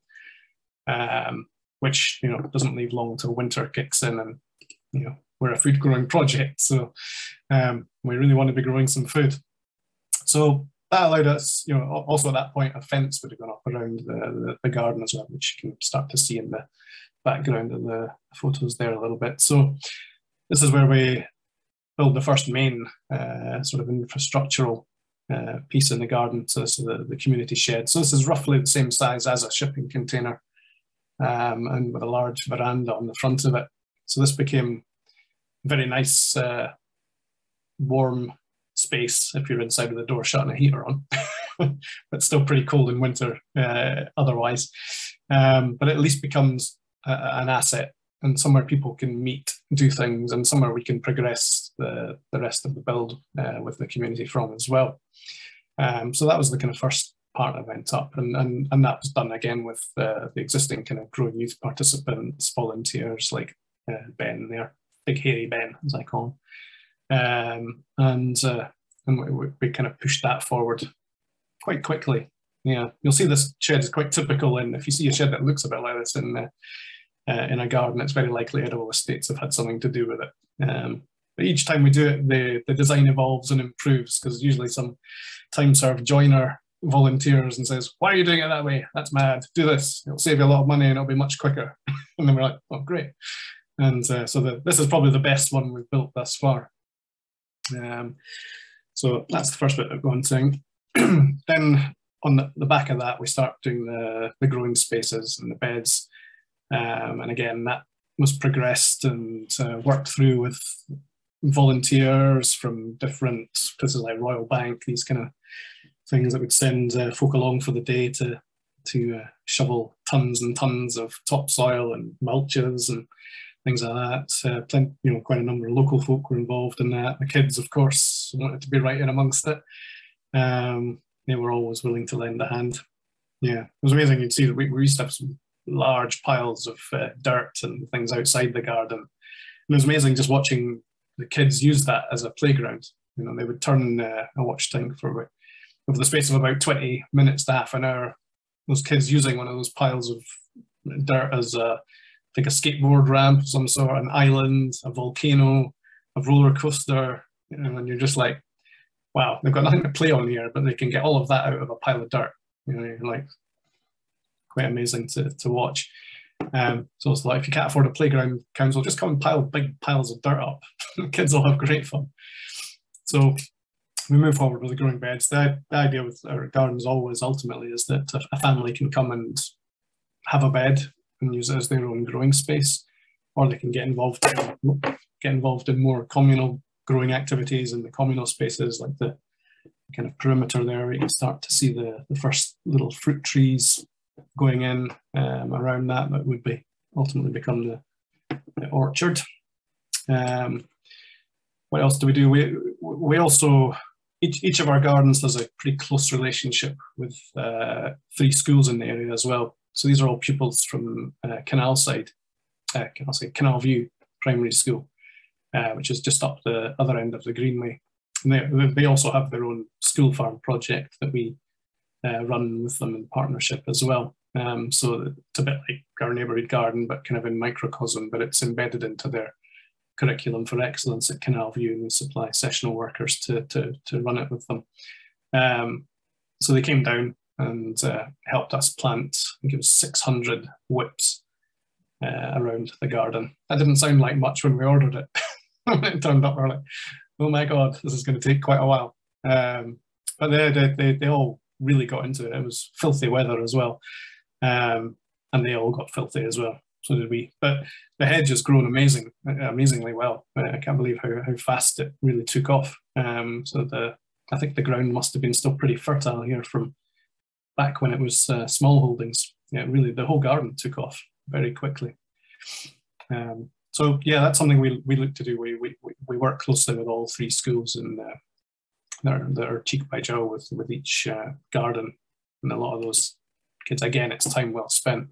B: um, which, you know, doesn't leave long till winter kicks in and, you know, we're a food growing project, so um, we really want to be growing some food. So that allowed us, you know, also at that point, a fence would have gone up around the, the, the garden as well, which you can start to see in the background of the photos there a little bit. So this is where we build the first main uh, sort of infrastructural uh, piece in the garden, so, so the, the community shed. So this is roughly the same size as a shipping container um, and with a large veranda on the front of it. So this became very nice, uh, warm space if you're inside with the door shut and a heater on, but still pretty cold in winter uh, otherwise. Um, but at least becomes a, an asset and somewhere people can meet, do things, and somewhere we can progress the, the rest of the build uh, with the community from as well. Um, so that was the kind of first part that went up, and, and, and that was done again with uh, the existing kind of growing youth participants, volunteers like uh, Ben there, Big Hairy Ben, as I call him. Um, and uh, and we, we, kind of pushed that forward quite quickly. Yeah, you'll see this shed is quite typical, and if you see a shed that looks a bit like this in uh, uh, in a garden, it's very likely edible estates have had something to do with it. Um, but each time we do it, the, the design evolves and improves because usually some time served joiner volunteers and says, why are you doing it that way? That's mad. Do this. It'll save you a lot of money and it'll be much quicker. and then we're like, oh, great. And uh, so the, this is probably the best one we've built thus far. Um, so that's the first bit of one thing. then on the, the, back of that, we start doing the, the growing spaces and the beds. Um, and again, that was progressed and uh, worked through with volunteers from different places like Royal Bank, these kind of things that would send uh, folk along for the day to to uh, shovel tons and tons of topsoil and mulches and things like that. Plenty, you know, quite a number of local folk were involved in that. The kids, of course, wanted to be right in amongst it. Um, they were always willing to lend a hand. Yeah, it was amazing. You'd see that we, we used to have some large piles of uh, dirt and things outside the garden. And it was amazing just watching the kids use that as a playground. You know, they would turn uh, a watch tank for about, over the space of about 20 minutes to half an hour. Those kids using one of those piles of dirt as a, think a skateboard ramp, some sort, an island, a volcano, a roller coaster, you know, and you're just like, wow, they've got nothing to play on here, but they can get all of that out of a pile of dirt. You know, you're like quite amazing to, to watch. Um, so it's like if you can't afford a playground council, just come and pile big piles of dirt up. Kids will have great fun. So we move forward with the growing beds. The, the idea with our gardens always ultimately is that a family can come and have a bed and use it as their own growing space, or they can get involved in, get involved in more communal growing activities in the communal spaces like the kind of perimeter there where you can start to see the, the first little fruit trees going in um, around that that would be ultimately become the, the orchard. Um, what else do we do? We we also each each of our gardens has a pretty close relationship with uh, three schools in the area as well. So these are all pupils from uh, Canal Side, uh, Canal View Primary School, uh, which is just up the other end of the Greenway. And they, they also have their own school farm project that we uh, run with them in partnership as well. Um, so it's a bit like our neighbourhood garden, but kind of in microcosm, but it's embedded into their curriculum for excellence at Canal View and we supply sessional workers to, to, to run it with them. Um, so they came down and uh, helped us plant, I think it was 600 whips uh, around the garden. That didn't sound like much when we ordered it. when it turned up, we are like, oh my God, this is going to take quite a while. Um, but they, they, they, they all really got into it. It was filthy weather as well. Um, and they all got filthy as well. So did we. But the hedge has grown amazing, amazingly well. I can't believe how, how fast it really took off. Um, so the I think the ground must have been still pretty fertile here from back when it was uh, small holdings. Yeah, really, the whole garden took off very quickly. Um, so yeah, that's something we, we look to do. We, we, we work closely with all three schools and uh, they're, they're cheek by jowl with, with each uh, garden. And a lot of those kids, again, it's time well spent.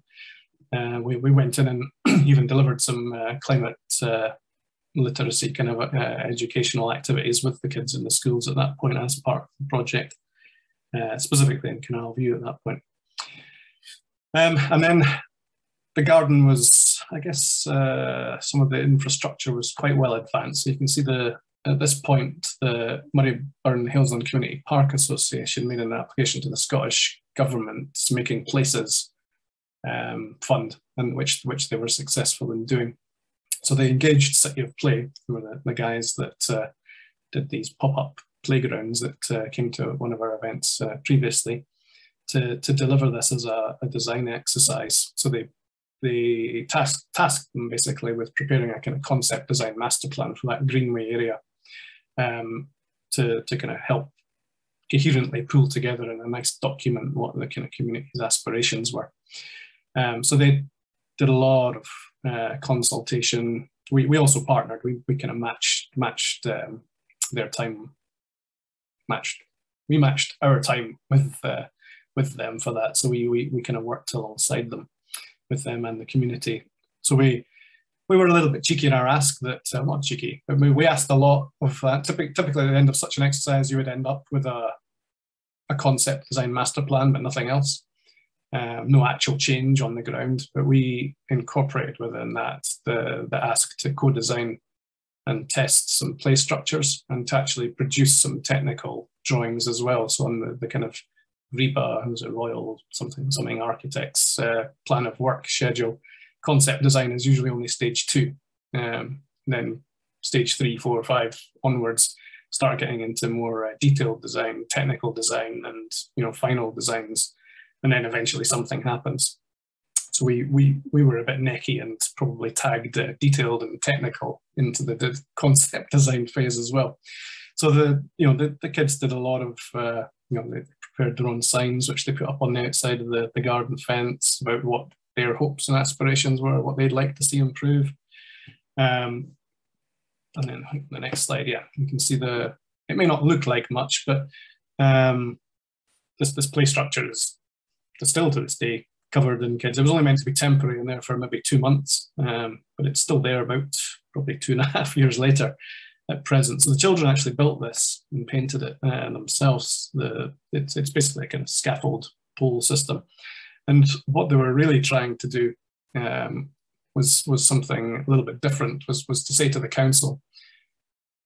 B: Uh, we, we went in and even delivered some uh, climate uh, literacy kind of uh, educational activities with the kids in the schools at that point as part of the project, uh, specifically in Canal View at that point. Um, and then the garden was, I guess, uh, some of the infrastructure was quite well advanced. So you can see the at this point, the Murrayburn Hailesland Community Park Association made an application to the Scottish Government making places um, fund, and which which they were successful in doing. So they engaged City of Play, who were the, the guys that uh, did these pop-up playgrounds that uh, came to one of our events uh, previously, to, to deliver this as a, a, design exercise. So they they tasked, tasked them basically with preparing a kind of concept design master plan for that Greenway area um, to, to kind of help coherently pull together in a nice document what the kind of community's aspirations were. Um, so they did a lot of uh, consultation. We, we also partnered. We, we kind of matched matched um, their time, matched we matched our time with uh, with them for that. So we we, we kind of worked alongside them, with them and the community. So we we were a little bit cheeky in our ask that uh, not cheeky, but we, we asked a lot of that. Typically, typically at the end of such an exercise, you would end up with a a concept design master plan, but nothing else. Um, no actual change on the ground, but we incorporated within that the, the ask to co-design and test some play structures and to actually produce some technical drawings as well. So on the, the kind of RIBA, who's a Royal something something architects uh, plan of work schedule, concept design is usually only stage two. Um, then stage three, four, five onwards, start getting into more uh, detailed design, technical design, and you know final designs, and then eventually something happens. So we we we were a bit necky and probably tagged uh, detailed and technical into the, the, concept design phase as well. So the you know the, the kids did a lot of uh, you know they prepared their own signs which they put up on the outside of the, the garden fence about what their hopes and aspirations were, what they'd like to see improve. Um, and then the next slide, yeah, you can see the, it may not look like much, but um, this, this play structure is still to this day covered in kids. It was only meant to be temporary and there for maybe two months, um, but it's still there about probably two and a half years later at present. So the children actually built this and painted it uh, themselves. The, it's, it's basically a kind of scaffold pole system. And what they were really trying to do um, was, was something a little bit different, was, was to say to the council,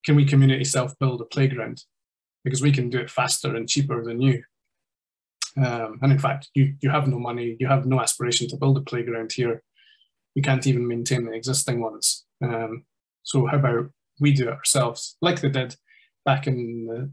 B: can we community self-build a playground? Because we can do it faster and cheaper than you. Um, and in fact, you, you have no money, you have no aspiration to build a playground here. You can't even maintain the existing ones. Um, so how about we do it ourselves, like they did back in the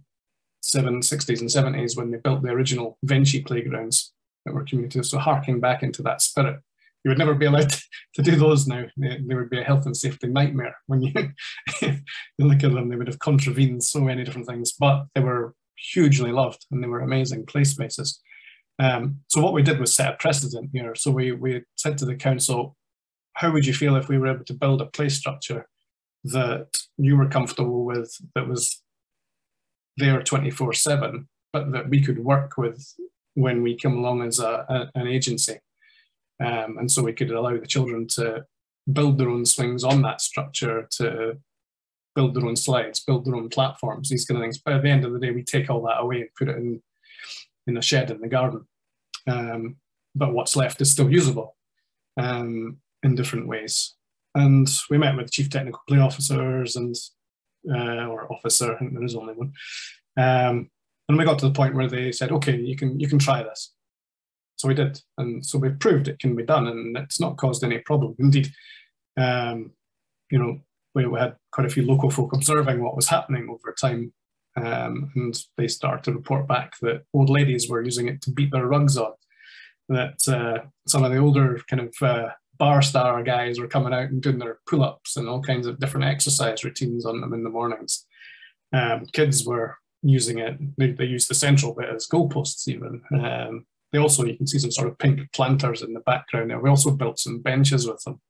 B: 60s and 70s when they built the original Venchi playgrounds that were community. So harking back into that spirit you would never be allowed to do those now. They, they would be a health and safety nightmare when you, you look at them. They would have contravened so many different things, but they were hugely loved and they were amazing play spaces. Um, so what we did was set a precedent here. So we, we said to the council, how would you feel if we were able to build a play structure that you were comfortable with, that was there 24 7, but that we could work with when we come along as a, a, an agency? Um, and so we could allow the children to build their own swings on that structure, to build their own slides, build their own platforms, these kind of things. But at the end of the day, we take all that away and put it in, in a shed in the garden. Um, but what's left is still usable um, in different ways. And we met with chief technical play officers and uh, or officer, I think there is only one. Um, and we got to the point where they said, okay, you can you can try this. So we did, and so we proved it can be done, and it's not caused any problem. Indeed, um, you know, we, we, had quite a few local folk observing what was happening over time, um, and they started to report back that old ladies were using it to beat their rugs on. That uh, some of the older kind of uh, bar star guys were coming out and doing their pull-ups and all kinds of different exercise routines on them in the mornings. Um, kids were using it. They, they used the central bit as goalposts even. Um, they also, you can see some sort of pink planters in the background there. We also built some benches with them.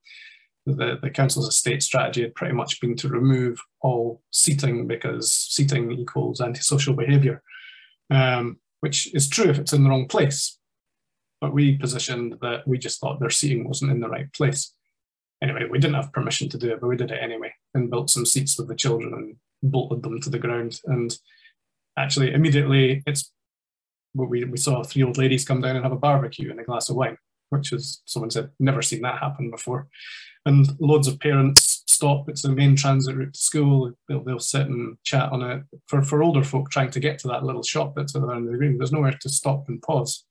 B: The, the council's estate strategy had pretty much been to remove all seating because seating equals antisocial behaviour, um, which is true if it's in the wrong place. But we positioned that we just thought their seating wasn't in the right place. Anyway, we didn't have permission to do it, but we did it anyway and built some seats with the children and bolted them to the ground. And actually, immediately, it's we, we saw three old ladies come down and have a barbecue and a glass of wine, which is, someone said, never seen that happen before. And loads of parents stop, it's the main transit route to school, they'll, they'll sit and chat on it. For, for older folk trying to get to that little shop that's around the room, there's nowhere to stop and pause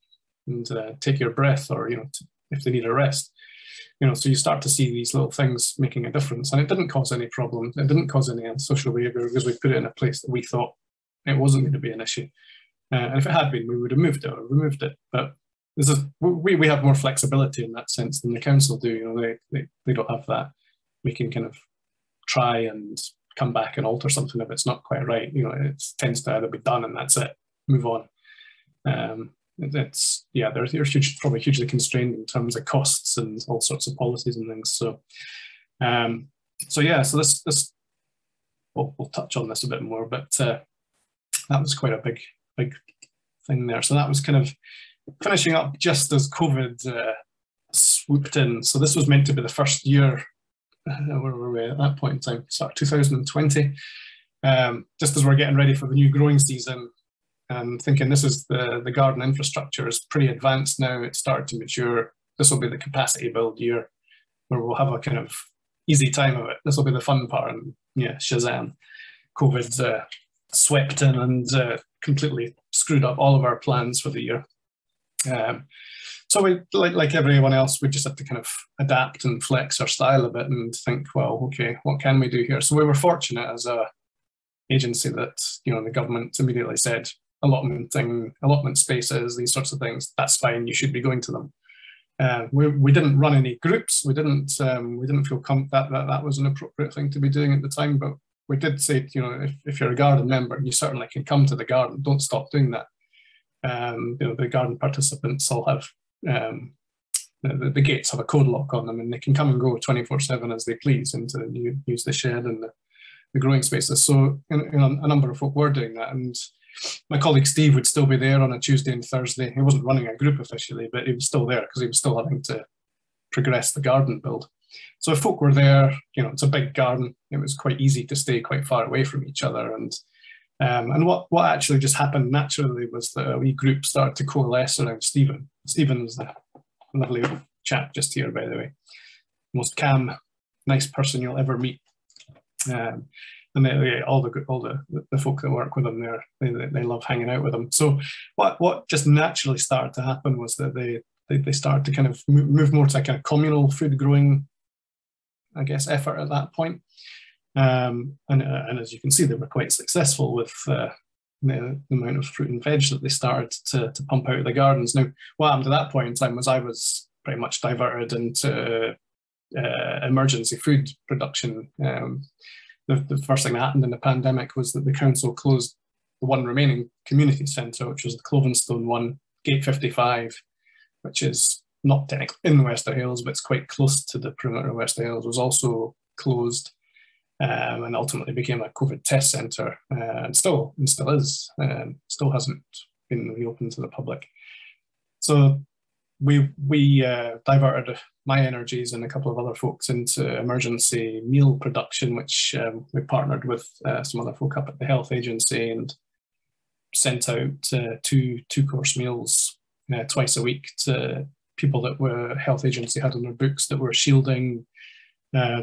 B: and uh, take your breath or, you know, if they need a rest. You know, so you start to see these little things making a difference. And it didn't cause any problem. It didn't cause any social behavior because we put it in a place that we thought it wasn't going to be an issue. Uh, and if it had been, we would have moved it or removed it. But this is we, we have more flexibility in that sense than the council do. You know, they, they, they don't have that. We can kind of try and come back and alter something if it's not quite right. You know, it tends to either be done and that's it, move on. Um, it's yeah, they're, they're huge, probably hugely constrained in terms of costs and all sorts of policies and things. So, um, so yeah, so this this we'll, we'll touch on this a bit more, but uh, that was quite a big big thing there. So that was kind of finishing up just as COVID uh, swooped in. So this was meant to be the first year, uh, where were we at that point in time? Start 2020. Um, just as we're getting ready for the new growing season, and thinking this is the, the garden infrastructure is pretty advanced now, it's started to mature. This will be the capacity build year where we'll have a kind of easy time of it. This will be the fun part. And yeah, Shazam, COVID uh, swept in and uh, completely screwed up all of our plans for the year. Um, so we, like, like everyone else, we just have to kind of adapt and flex our style a bit and think, well, okay, what can we do here? So we were fortunate as a agency that, you know, the government immediately said, allotment thing, allotment spaces, these sorts of things, that's fine, you should be going to them. Uh, we, we didn't run any groups. We didn't um, we didn't feel com- that, that that was an appropriate thing to be doing at the time. But we did say, you know, if, if you're a garden member, you certainly can come to the garden. Don't stop doing that. Um, you know, the garden participants all have um, the, the, gates have a code lock on them, and they can come and go 24/7 as they please, and use the shed and the, the growing spaces. So, you know, a number of folk were doing that, and my colleague Steve would still be there on a Tuesday and Thursday. He wasn't running a group officially, but he was still there because he was still having to progress the garden build. So if folk were there, you know, it's a big garden. It was quite easy to stay quite far away from each other. And um, and what, what actually just happened naturally was that a wee group started to coalesce around Stephen. Stephen's a lovely chap just here, by the way. Most calm, nice person you'll ever meet. Um, and they, they, all the all the, the folk that work with him there, they, they love hanging out with them. So what what just naturally started to happen was that they they, they started to kind of move more to a kind of communal food growing, I guess, effort at that point. Um, and, uh, and as you can see, they were quite successful with uh, the, the, amount of fruit and veg that they started to, to pump out of the gardens. Now, what happened at that point in time was I was pretty much diverted into uh, emergency food production. Um, the, the first thing that happened in the pandemic was that the council closed the one remaining community centre, which was the Clovenstone one, Gate 55, which is not technically in Wester Hailes, but it's quite close to the perimeter of Wester Hailes, was also closed um, and ultimately became a COVID test centre uh, and still and still is, um, still hasn't been reopened to the public. So we we uh, diverted my energies and a couple of other folks into emergency meal production, which um, we partnered with uh, some other folk up at the health agency and sent out uh, two two course meals uh, twice a week to people that were health agency had on their books that were shielding, uh,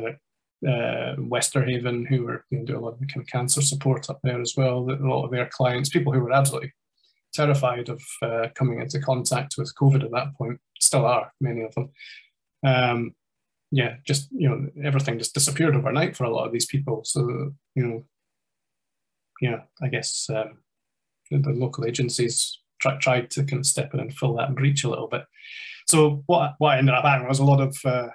B: uh, Westerhaven, who were you know, doing a lot of kind of cancer support up there as well. A lot of their clients, people who were absolutely terrified of uh, coming into contact with COVID at that point, still are many of them. Um, yeah, just you know, everything just disappeared overnight for a lot of these people. So you know, yeah, I guess um, the, the, local agencies try, tried to kind of step in and fill that breach a little bit. So what what ended up happening was a lot of uh,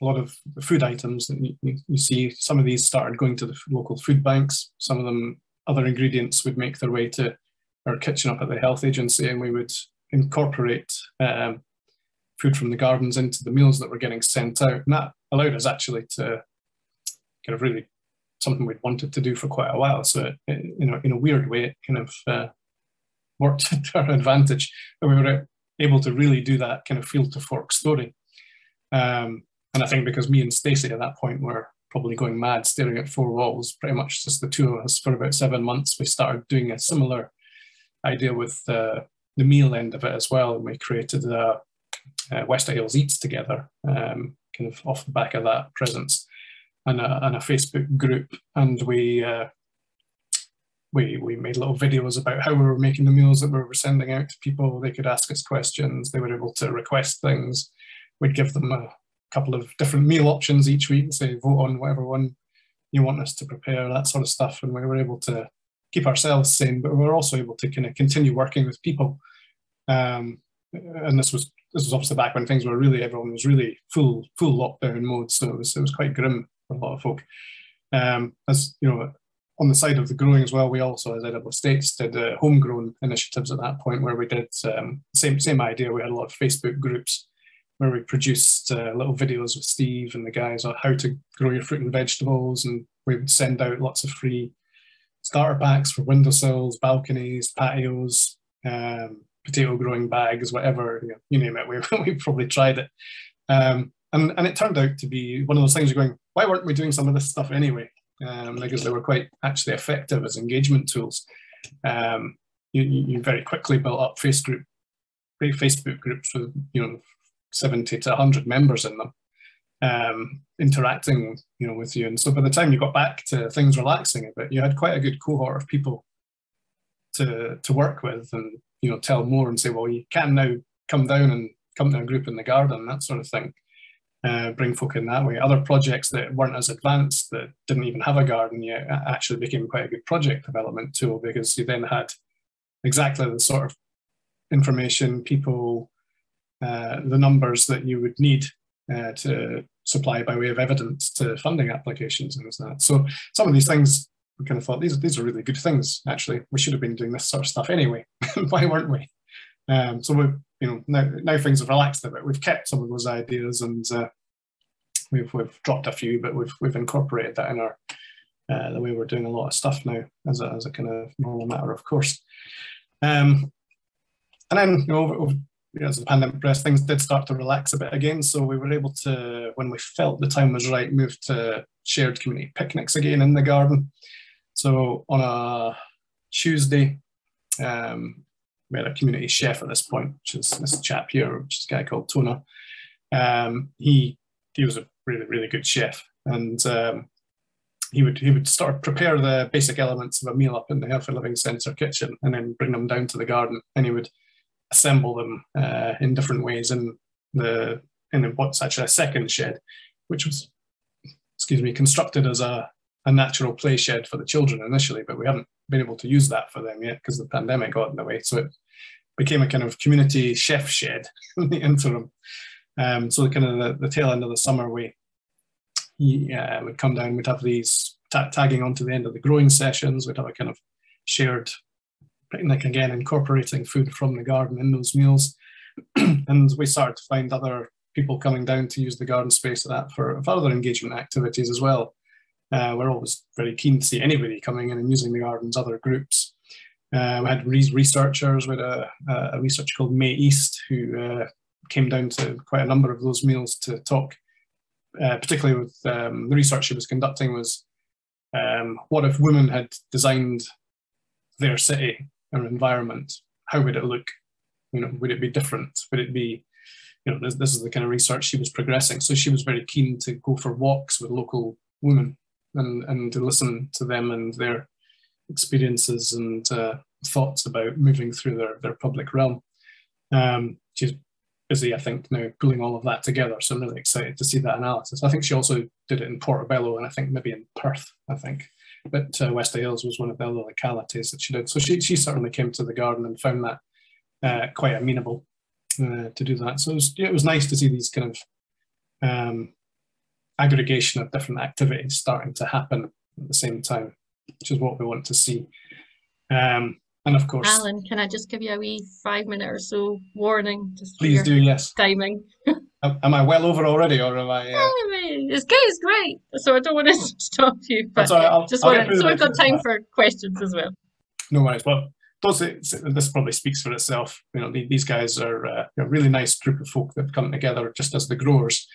B: a lot of food items that you, you, see. Some of these started going to the local food banks. Some of them, other ingredients would make their way to our kitchen up at the health agency, and we would incorporate um, food from the gardens into the meals that were getting sent out. And that allowed us actually to kind of really something we'd wanted to do for quite a while. So, it, it, you know, in a weird way, it kind of uh, worked to our advantage that we were able to really do that kind of field to fork story. Um, and I think because me and Stacey at that point were probably going mad staring at four walls, pretty much just the two of us for about seven months, we started doing a similar idea with uh, the meal end of it as well. And we created uh, uh, Wester Hailes Eats together, um, kind of off the back of that presence, and a, and a Facebook group. And we uh, we we made little videos about how we were making the meals that we were sending out to people. They could ask us questions. They were able to request things. We'd give them a couple of different meal options each week. and Say vote on whatever one you want us to prepare, that sort of stuff. And we were able to keep ourselves sane, but we were also able to kind of continue working with people. Um, and this was this was obviously back when things were really everyone was really full full lockdown mode, so it was it was quite grim for a lot of folk. Um, as you know, on the side of the growing as well, we also as Edible Estates did uh, homegrown initiatives at that point where we did um, same same idea. We had a lot of Facebook groups where we produced uh, little videos with Steve and the guys on how to grow your fruit and vegetables, and we would send out lots of free starter packs for windowsills, balconies, patios, um, potato growing bags, whatever, you, know, you name it. We, we probably tried it. Um, and, and it turned out to be one of those things you're going, why weren't we doing some of this stuff anyway? Um, because they were quite actually effective as engagement tools. Um, you, you very quickly built up face group, Facebook groups with you know 70 to 100 members in them um, interacting you know with you. And so by the time you got back to things relaxing a bit you had quite a good cohort of people to to work with and you know tell more and say well you can now come down and come to a group in the garden that sort of thing. Uh, bring folk in that way. Other projects that weren't as advanced that didn't even have a garden yet actually became quite a good project development tool because you then had exactly the sort of information people the numbers that you would need uh, to supply by way of evidence to funding applications and that. So some of these things we kind of thought these these are really good things. Actually, we should have been doing this sort of stuff anyway. Why weren't we? Um, so we, you know, now now things have relaxed a bit. We've kept some of those ideas and uh, we've we've dropped a few, but we've we've incorporated that in our uh, the way we're doing a lot of stuff now as a as a kind of normal matter of course. Um, and then you know, over, you know, as the pandemic progressed, things did start to relax a bit again. So we were able to, when we felt the time was right, move to shared community picnics again in the garden. So on a Tuesday, um, we had a community chef at this point, which is this chap here, which is a guy called Tona. Um, he he was a really really good chef, and um, he would he would start prepare the basic elements of a meal up in the Healthy Living Centre kitchen, and then bring them down to the garden, and he would assemble them uh, in different ways in the in what's actually a second shed, which was excuse me constructed as a, a natural play shed for the children initially, but we haven't been able to use that for them yet because the pandemic got in the way. So it became a kind of community chef shed in the interim. Um, so the kind of the, the, tail end of the summer, we would come down, we'd have these tagging on to the end of the growing sessions, we'd have a kind of shared again incorporating food from the garden in those meals. and we started to find other people coming down to use the garden space that for, for other engagement activities as well. Uh, we're always very keen to see anybody coming in and using the gardens, other groups. Uh, we had researchers with a, a researcher called May East who uh, came down to quite a number of those meals to talk, uh, particularly with um, the research she was conducting was um, what if women had designed their city or environment, how would it look? You know, would it be different? Would it be, you know, this, this is the kind of research she was progressing. So she was very keen to go for walks with local women and, and to listen to them and their experiences and uh, thoughts about moving through their, their public realm. Um, she's busy, I think, now pulling all of that together. So I'm really excited to see that analysis. I think she also did it in Portobello and I think maybe in Perth, I think but uh, Wester Hailes was one of the other localities that she did. So she, she certainly came to the garden and found that uh, quite amenable uh, to do that. So it was, yeah, it was nice to see these kind of um, aggregation of different activities starting to happen at the same time, which is what we want to see. Um, and of course,
A: Alan, can I just give you a wee five minute or so warning? Just
B: please do, yes.
A: Timing.
B: am I well over already, or am I? Uh...
A: It's good, it's great. So I don't want to stop you, but I'll, just I'll want to, so we've got time for questions as well.
B: No worries. Well, this probably speaks for itself. You know, these guys are uh, a really nice group of folk that come together just as the growers.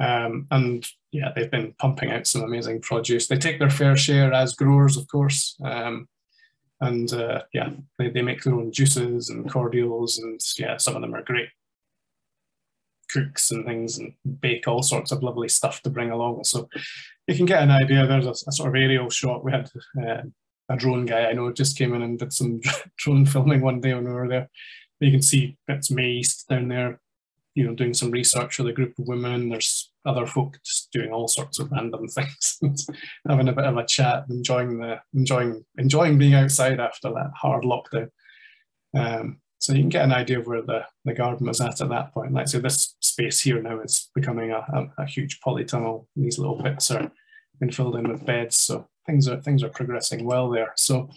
B: Um, and yeah, they've been pumping out some amazing produce. They take their fair share as growers, of course. Um, and uh, yeah, they, they make their own juices and cordials, and yeah, some of them are great cooks and things and bake all sorts of lovely stuff to bring along. So you can get an idea. There's a, a sort of aerial shot. We had uh, a drone guy I know just came in and did some drone filming one day when we were there. You can see bits May East down there, you know, doing some research with a group of women. There's other folk just doing all sorts of random things, having a bit of a chat, enjoying the enjoying enjoying being outside after that hard lockdown. Um, so you can get an idea of where the, the garden was at at that point. Like say, this space here now is becoming a, a, a huge polytunnel. These little bits are been filled in with beds, so things are things are progressing well there. So,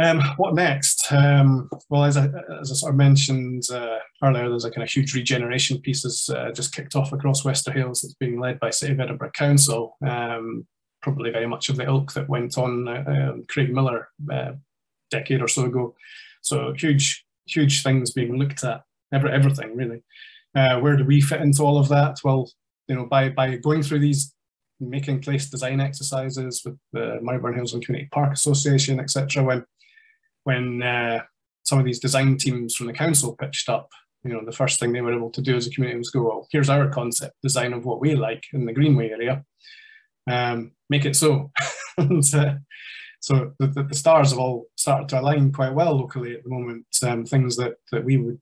B: um, what next? Um, well, as I, as I sort of mentioned uh, earlier, there's a kind of huge regeneration pieces uh, just kicked off across Wester Hailes that's being led by City of Edinburgh Council. Um, probably very much of the ilk that went on uh, um, Craigmillar a uh, decade or so ago. So huge, huge things being looked at. Every, everything really. Uh, where do we fit into all of that? Well, you know, by, by going through these making place design exercises with the Murrayburn Hailesland Community Park Association, etc. When when uh, some of these design teams from the council pitched up, you know, the first thing they were able to do as a community was go, well, here's our concept design of what we like in the Greenway area. Um, make it so. and, uh, so the, the, the, stars have all started to align quite well locally at the moment. Um, things that, that we would,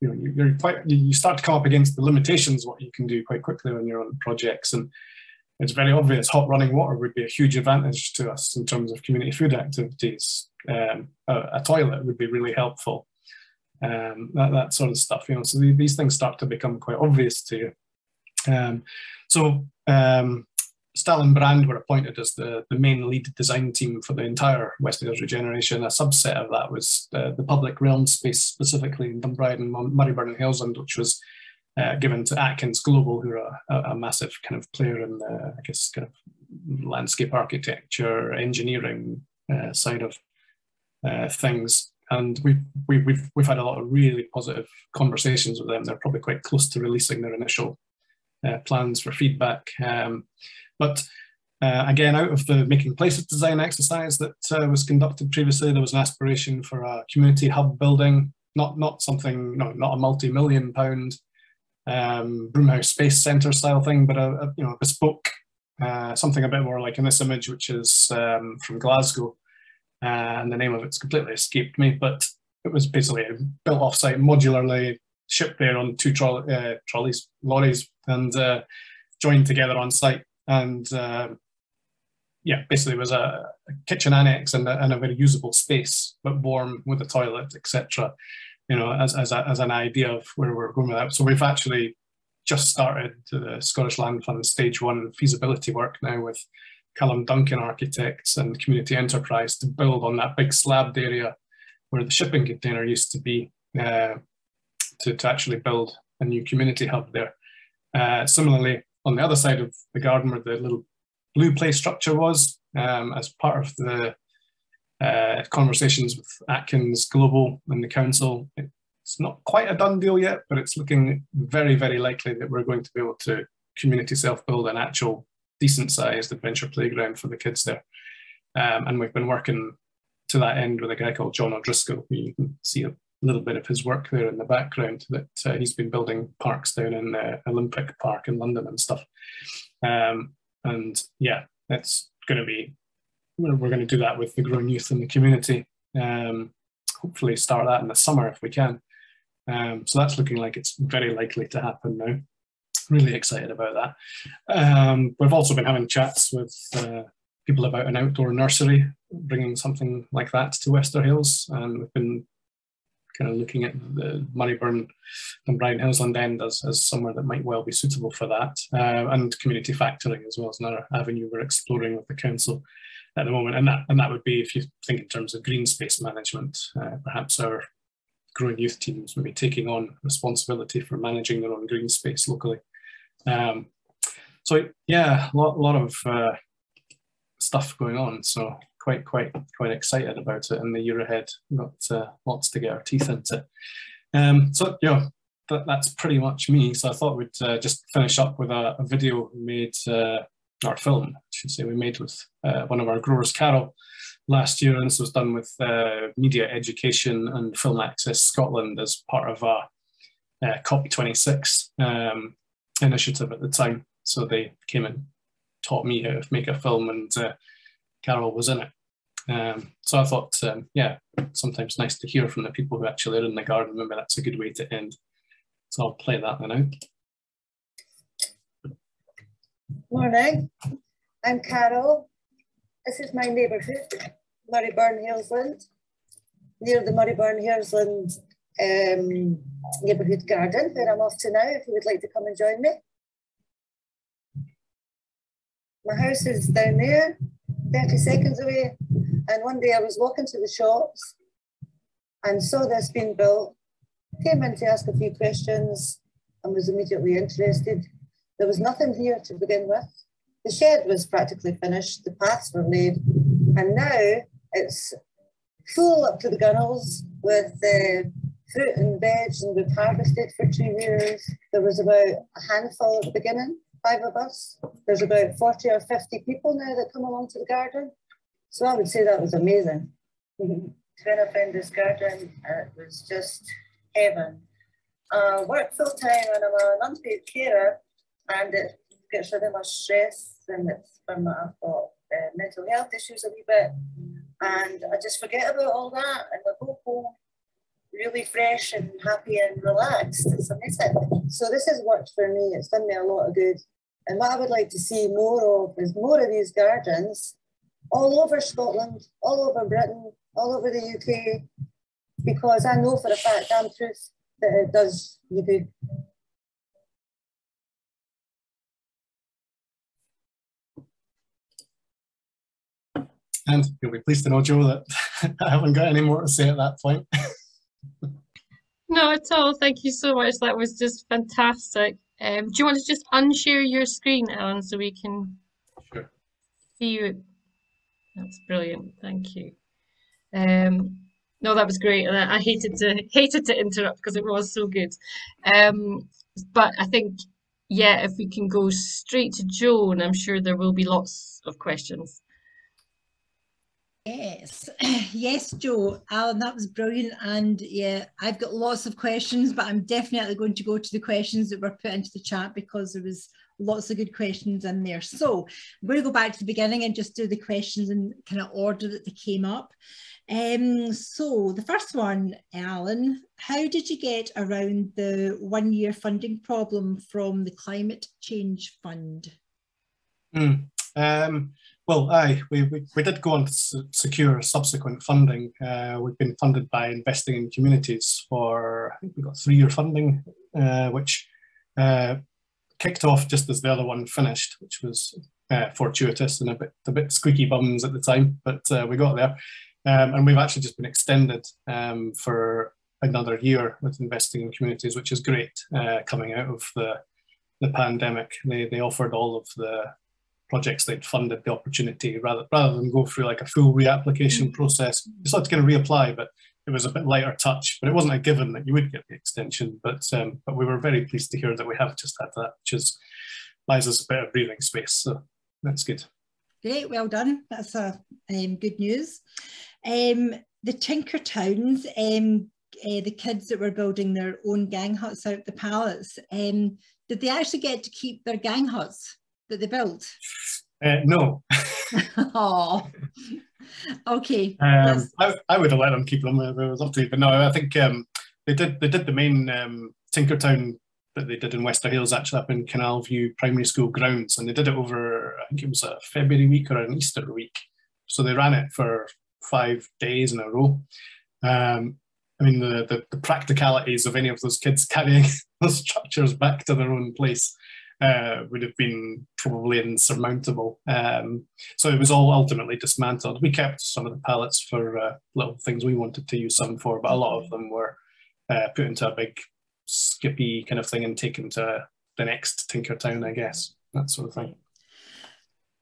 B: you know, you're quite, you start to come up against the limitations what you can do quite quickly when you're on projects. And it's very obvious hot running water would be a huge advantage to us in terms of community food activities. Um, a, a, toilet would be really helpful. Um, that, that sort of stuff, you know, so these things start to become quite obvious to you. Um, so um, Stallan-Brand were appointed as the, the main lead design team for the entire Wester Hailes regeneration. A subset of that was the, the public realm space, specifically in Dumbryden and Murrayburn and Hailesland, which was uh, given to Atkins Global, who are a, a, massive kind of player in the, I guess, kind of landscape architecture, engineering uh, side of uh, things. And we've, we, have we've, we've had a lot of really positive conversations with them. They're probably quite close to releasing their initial uh, plans for feedback. Um, but uh, again, out of the Making Places design exercise that uh, was conducted previously, there was an aspiration for a community hub building, not, not something, no, not a multi-million pound um, Broomhouse Space Centre style thing, but a, a you know a bespoke, uh, something a bit more like in this image, which is um, from Glasgow, uh, and the name of it's completely escaped me, but it was basically built off-site modularly, shipped there on two trolley, uh, trolleys, lorries, and uh, joined together on site. And uh, yeah, basically it was a, a kitchen annex and a, and a, very usable space, but warm with a toilet, etc you know, as, as, a, as an idea of where we're going with that. So we've actually just started the Scottish Land Fund stage one feasibility work now with Callum Duncan Architects and Community Enterprise to build on that big slabbed area where the shipping container used to be uh, to, to actually build a new community hub there. Uh, similarly, on the other side of the garden where the little blue play structure was, um, as part of the uh, conversations with Atkins Global and the council. It's not quite a done deal yet, but it's looking very, very likely that we're going to be able to community self-build an actual decent sized adventure playground for the kids there. Um, and we've been working to that end with a guy called John O'Driscoll, who you can see a little bit of his work there in the background that uh, he's been building parks down in uh, Olympic Park in London and stuff. Um, and yeah, that's going to be we're, we're going to do that with the growing youth in the community. Um, hopefully start that in the summer if we can. Um, so that's looking like it's very likely to happen now. Really excited about that. Um, we've also been having chats with uh, people about an outdoor nursery, bringing something like that to Wester Hailes. and we've been kind of looking at the Murrayburn and Brian Hailesland end as, as somewhere that might well be suitable for that, uh, and community factoring as well as another avenue we're exploring with the council at the moment. And that, and that would be, if you think in terms of green space management, uh, perhaps our growing youth teams maybe taking on responsibility for managing their own green space locally. Um, so yeah, a lot, lot of uh, stuff going on. So quite, quite, quite excited about it in the year ahead. Got uh, lots to get our teeth into. Um, so, yeah, that, that's pretty much me. So I thought we'd uh, just finish up with a, a video made uh, our film, I should say, we made with uh, one of our growers, Carol, last year. And this was done with uh, Media Education and Film Access Scotland as part of a, a COP26 um, initiative at the time. So they came and taught me how to make a film, and uh, Carol was in it. Um, so I thought, um, yeah, sometimes nice to hear from the people who actually are in the garden. Maybe that's a good way to end. So I'll play that one out.
C: Morning, I'm Carol. This is my neighbourhood, Murrayburn Hailesland, near the Murrayburn Hailesland um, neighbourhood garden where I'm off to now if you would like to come and join me. My house is down there, 30 seconds away. And one day I was walking to the shops and saw this being built, came in to ask a few questions and was immediately interested. There was nothing here to begin with. The shed was practically finished, the paths were laid, and now it's full up to the gunnels with uh, fruit and veg, and we've harvested for two years. There was about a handful at the beginning, five of us. There's about 40 or 50 people now that come along to the garden. So I would say that was amazing. to be in this garden. It was just heaven. I work full time and I'm an unpaid carer, and it gets rid of my stress and it's from got uh, mental health issues a wee bit, and I just forget about all that and I go home really fresh and happy and relaxed. It's amazing. So this has worked for me. It's done me a lot of good. And what I would like to see more of is more of these gardens all over Scotland, all over Britain, all over the UK, because I know for a fact, damn truth, that it does you good.
B: And you'll be pleased to know, Joe, that I haven't got any more to say at that point.
A: no, at all. Thank you so much. That was just fantastic. Um, do you want to just unshare your screen, Alan, so we can
B: sure.
A: see you? That's brilliant. Thank you. Um, no, that was great. I hated to hated to interrupt because it was so good. Um, but I think, yeah, if we can go straight to Joan, I'm sure there will be lots of questions.
D: Yes, yes, Joe. Alan, that was brilliant. And yeah, I've got lots of questions, but I'm definitely going to go to the questions that were put into the chat because there was lots of good questions in there. So I'm going to go back to the beginning and just do the questions in kind of order that they came up. Um, so the first one, Alan, how did you get around the one year funding problem from the Climate Change Fund?
B: Mm, um, well, aye, we, we, we did go on to secure subsequent funding. Uh, we've been funded by Investing in Communities for, I think we got three-year funding, uh, which uh, kicked off just as the other one finished, which was uh, fortuitous and a bit a bit squeaky bums at the time, but uh, we got there. Um, and we've actually just been extended um, for another year with Investing in Communities, which is great uh, coming out of the, the pandemic. They, they offered all of the projects they'd funded the opportunity rather rather than go through like a full reapplication mm-hmm. process. You still had to kind of reapply, but it was a bit lighter touch. But it wasn't a given that you would get the extension. But um, but we were very pleased to hear that we have just had that, which is buys us a bit of breathing space. So that's good.
D: Great, well done. That's a um, good news. Um, the Tinker Towns, um, uh, the kids that were building their own gang huts out the pallets, um, did they actually get to keep their gang huts? That they built?
B: Uh, no.
D: oh, okay.
B: Um, I, I would have let them keep them if it was up to me, but no, I think um, they did. They did the main um, Tinkertown that they did in Wester Hailes, actually up in Canal View Primary School grounds, and they did it over. I think it was a February week or an Easter week, so they ran it for five days in a row. Um, I mean, the, the, the practicalities of any of those kids carrying those structures back to their own place uh, would have been probably insurmountable. Um, so it was all ultimately dismantled. We kept some of the pallets for uh, little things we wanted to use some for, but a lot of them were uh, put into a big skippy kind of thing and taken to the next Tinkertown, I guess, that sort of thing.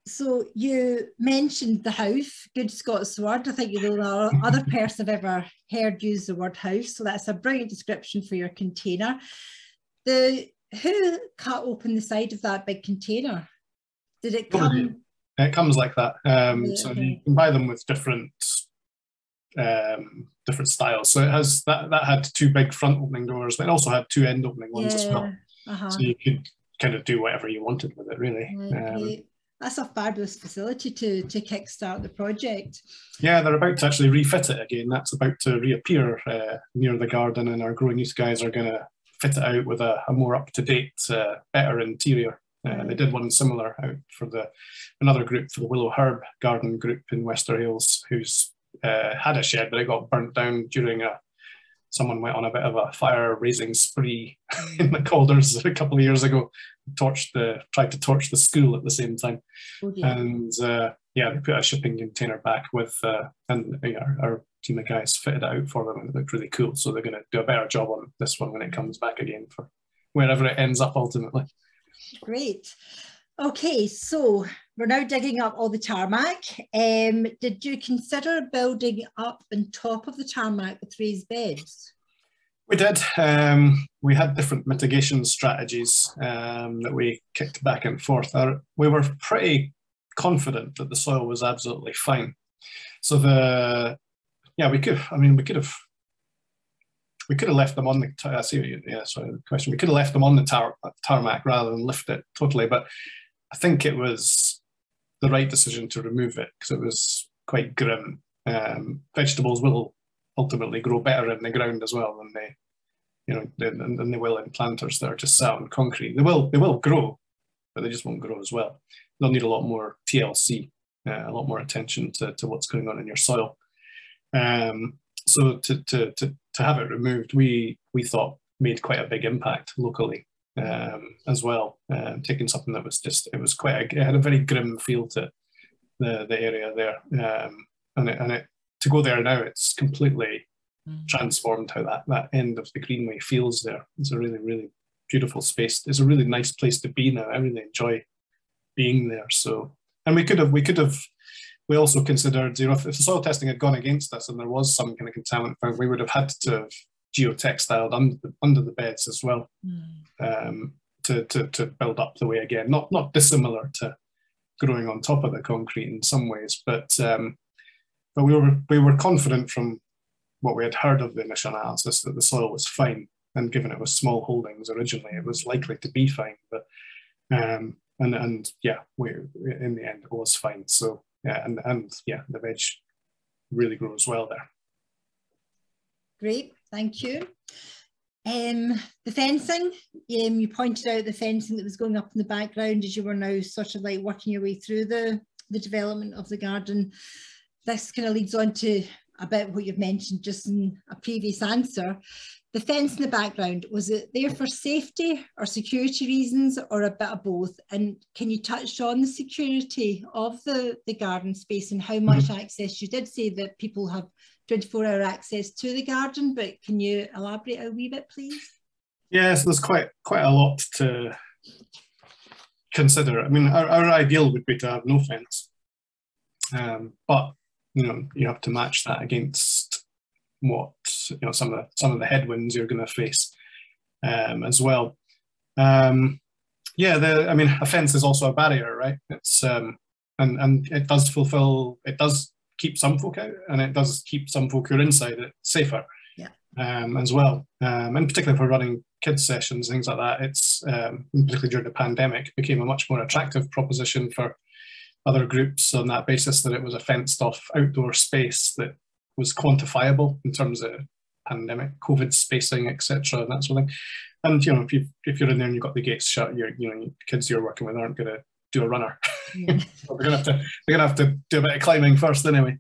D: So you mentioned the house, good Scots word. I think you're the other person I've ever heard use the word house. So that's a brilliant description for your container. The who cut open the side of that big container? Did it come?
B: It comes like that. Um, so you can buy them with different um, different styles. So it has that that had two big front opening doors, but it also had two end opening ones yeah. as well. Uh-huh. So you could kind of do whatever you wanted with it, really.
D: Okay. Um, That's a fabulous facility to to kickstart the project.
B: Yeah, they're about to actually refit it again. That's about to reappear uh, near the garden, and our growing youth guys are going to fit it out with a, a more up-to-date, uh, better interior. Uh, they did one similar out for the another group for the Willow Herb Garden group in Wester Hailes, who's uh, had a shed, but it got burnt down during a someone went on a bit of a fire raising spree in the Calders a couple of years ago, torched the tried to torch the school at the same time, oh, and uh, yeah, they put a shipping container back with uh, and you know, our, our team of guys fitted it out for them and it looked really cool. So they're going to do a better job on this one when it comes back again for wherever it ends up ultimately.
D: Great. Okay, so we're now digging up all the tarmac. Um, did you consider building up on top of the tarmac with raised beds?
B: We did. Um, we had different mitigation strategies um, that we kicked back and forth. Our, we were pretty confident that the soil was absolutely fine. So the yeah, we could. I mean, we could have. We could have left them on the. I see. Yeah, sorry. The question. We could have left them on the tar, tarmac rather than lift it totally. But I think it was the right decision to remove it because it was quite grim. Um, vegetables will ultimately grow better in the ground as well than they, you know, than, than they will in planters that are just sat on concrete. They will they will grow, but they just won't grow as well. They'll need a lot more TLC, uh, a lot more attention to, to what's going on in your soil. Um, so to, to, to, to have it removed, we, we thought made quite a big impact locally um, as well. Um, taking something that was just, it was quite, a, it had a very grim feel to the, the area there. Um, and it, and it, to go there now, it's completely mm. transformed how that, that end of the Greenway feels there. It's a really, really beautiful space. It's a really nice place to be now. I really enjoy being there. So, and we could have, we could have, we also considered, you know, if, if the soil testing had gone against us and there was some kind of contaminant found, we would have had to have geotextiled under the, under the beds as well mm. um, to, to, to build up the way again. Not not dissimilar to growing on top of the concrete in some ways, but um, but we were we were confident from what we had heard of the initial analysis that the soil was fine, and given it was small holdings originally, it was likely to be fine. But um, and and yeah, we in the end it was fine. So yeah, and and yeah, the veg really grows well there.
D: Great, thank you. Um, the fencing, um, you pointed out the fencing that was going up in the background as you were now sort of like working your way through the, the development of the garden. This kind of leads on to a bit what you've mentioned just in a previous answer. The fence in the background, was it there for safety or security reasons or a bit of both? And can you touch on the security of the, the garden space and how much mm -hmm. access? You did say that people have 24 hour access to the garden, but can you elaborate a wee bit, please?
B: Yes, there's quite quite a lot to consider. I mean, our, our ideal would be to have no fence, um, but you know, you have to match that against what you know some of the, some of the headwinds you're going to face um, as well. Um, yeah, the I mean, a fence is also a barrier, right? It's um, and and it does fulfill it does keep some folk out and it does keep some folk who are inside it safer
D: yeah.
B: um, as well. Um, and particularly for running kids sessions, things like that, it's um, particularly during the pandemic became a much more attractive proposition for other groups on that basis that it was a fenced off outdoor space that was quantifiable in terms of pandemic, COVID spacing, etc., and that sort of thing. And you know, if you if you're in there and you've got the gates shut, you're you know, kids you're working with aren't going to do a runner. Yeah. we're gonna have to we're gonna have to do a bit of climbing first anyway.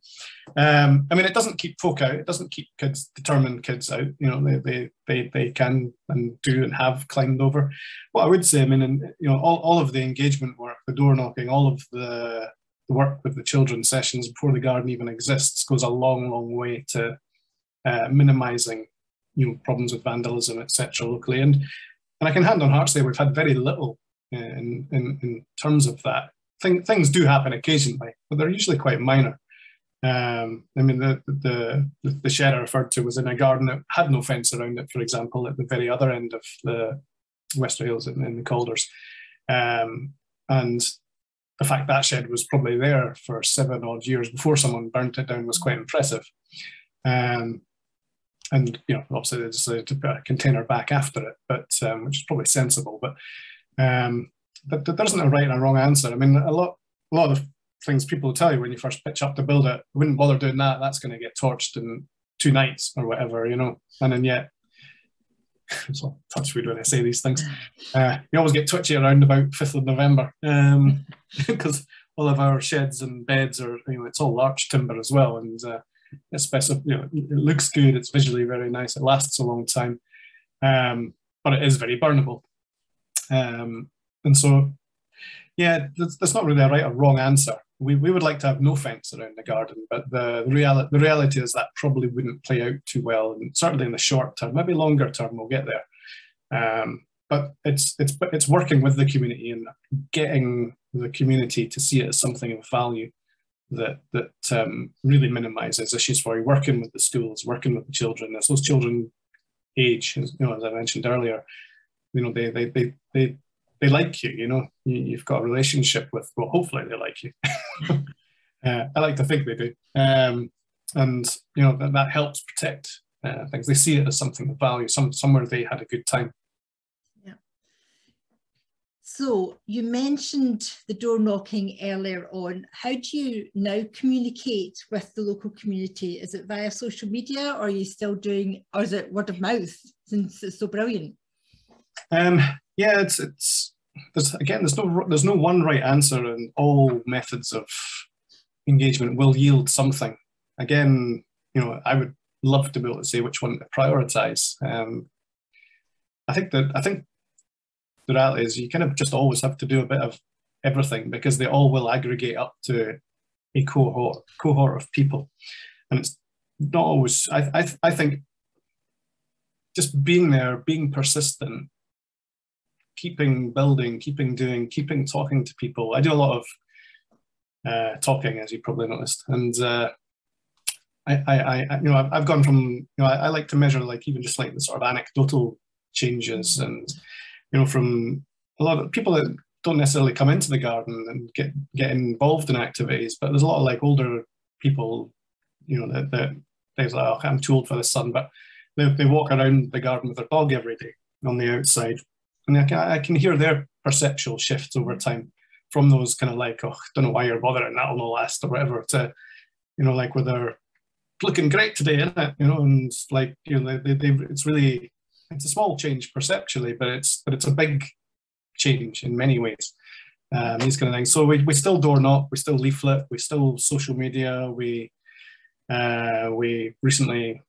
B: Um, I mean, it doesn't keep folk out. It doesn't keep kids determined kids out. You know, they they they, they can and do and have climbed over. What I would say, I mean, and you know, all, all of the engagement work, the door knocking, all of the, the work with the children's sessions before the garden even exists goes a long, long way to uh, minimising you know problems with vandalism, etc. locally. And and I can hand on heart say we've had very little in, in, in terms of that. Thing, things do happen occasionally, but they're usually quite minor. Um, I mean, the, the, the shed I referred to was in a garden that had no fence around it, for example, at the very other end of the Wester Hailes in, in the Calders. Um, and the fact that shed was probably there for seven odd years before someone burnt it down was quite impressive. Um, and you know, obviously they decided to put a container back after it, but um, which is probably sensible. But um, but there isn't a right and a wrong answer. I mean, a lot, a lot of things people tell you when you first pitch up to build it, wouldn't bother doing that. That's going to get torched in two nights or whatever, you know. And then yet, so touch wood when I say these things. Uh, you always get twitchy around about 5th of November because um, all of our sheds and beds are, you know, it's all larch timber as well. And uh, it's you know, it looks good. It's visually very nice. It lasts a long time, um, but it is very burnable. Um, and so, yeah, that's, that's, not really a right or wrong answer. We, we would like to have no fence around the garden, but the, the, reality, the reality is that probably wouldn't play out too well, and certainly in the short term, maybe longer term, we'll get there. Um, but it's, it's, it's working with the community and getting the community to see it as something of value that that um, really minimises issues for you. Working with the schools, working with the children as those children age, you know, as I mentioned earlier, you know, they they they they, they like you. You know, you, have got a relationship with. Well, hopefully they like you. uh, I like to think they do. Um, and you know that, that helps protect uh, things. They see it as something of value, some somewhere they had a good time.
D: Yeah. So you mentioned the door knocking earlier on. How do you now communicate with the local community? Is it via social media, or are you still doing, or is it word of mouth since it's so brilliant?
B: Um, yeah, it's it's there's again there's no there's no one right answer, and all methods of engagement will yield something. Again, you know, I would love to be able to say which one to prioritize. Um, I think that I think the reality is you kind of just always have to do a bit of everything because they all will aggregate up to a cohort cohort of people, and it's not always. I I, I think just being there, being persistent, keeping building, keeping doing, keeping talking to people. I do a lot of uh, talking, as you probably noticed, and uh, I, I, I, you know, I've, I've gone from, you know, I, I, like to measure like even just like the sort of anecdotal changes, and you know, from a lot of people that don't necessarily come into the garden and get get involved in activities, but there's a lot of like older people, you know, that that they're like, oh, I'm too old for this sun, but they, they walk around the garden with their dog every day on the outside, and I can, I can hear their perceptual shifts over time from those kind of like, oh, don't know why you're bothering, that'll no last or whatever, to, you know, like where they're looking great today, isn't it? You know, and like, you know, they, they, it's really, it's a small change perceptually, but it's, but it's a big change in many ways. Um, these kind of things. So we, we still door knock, we still leaflet, we still social media. We uh, we recently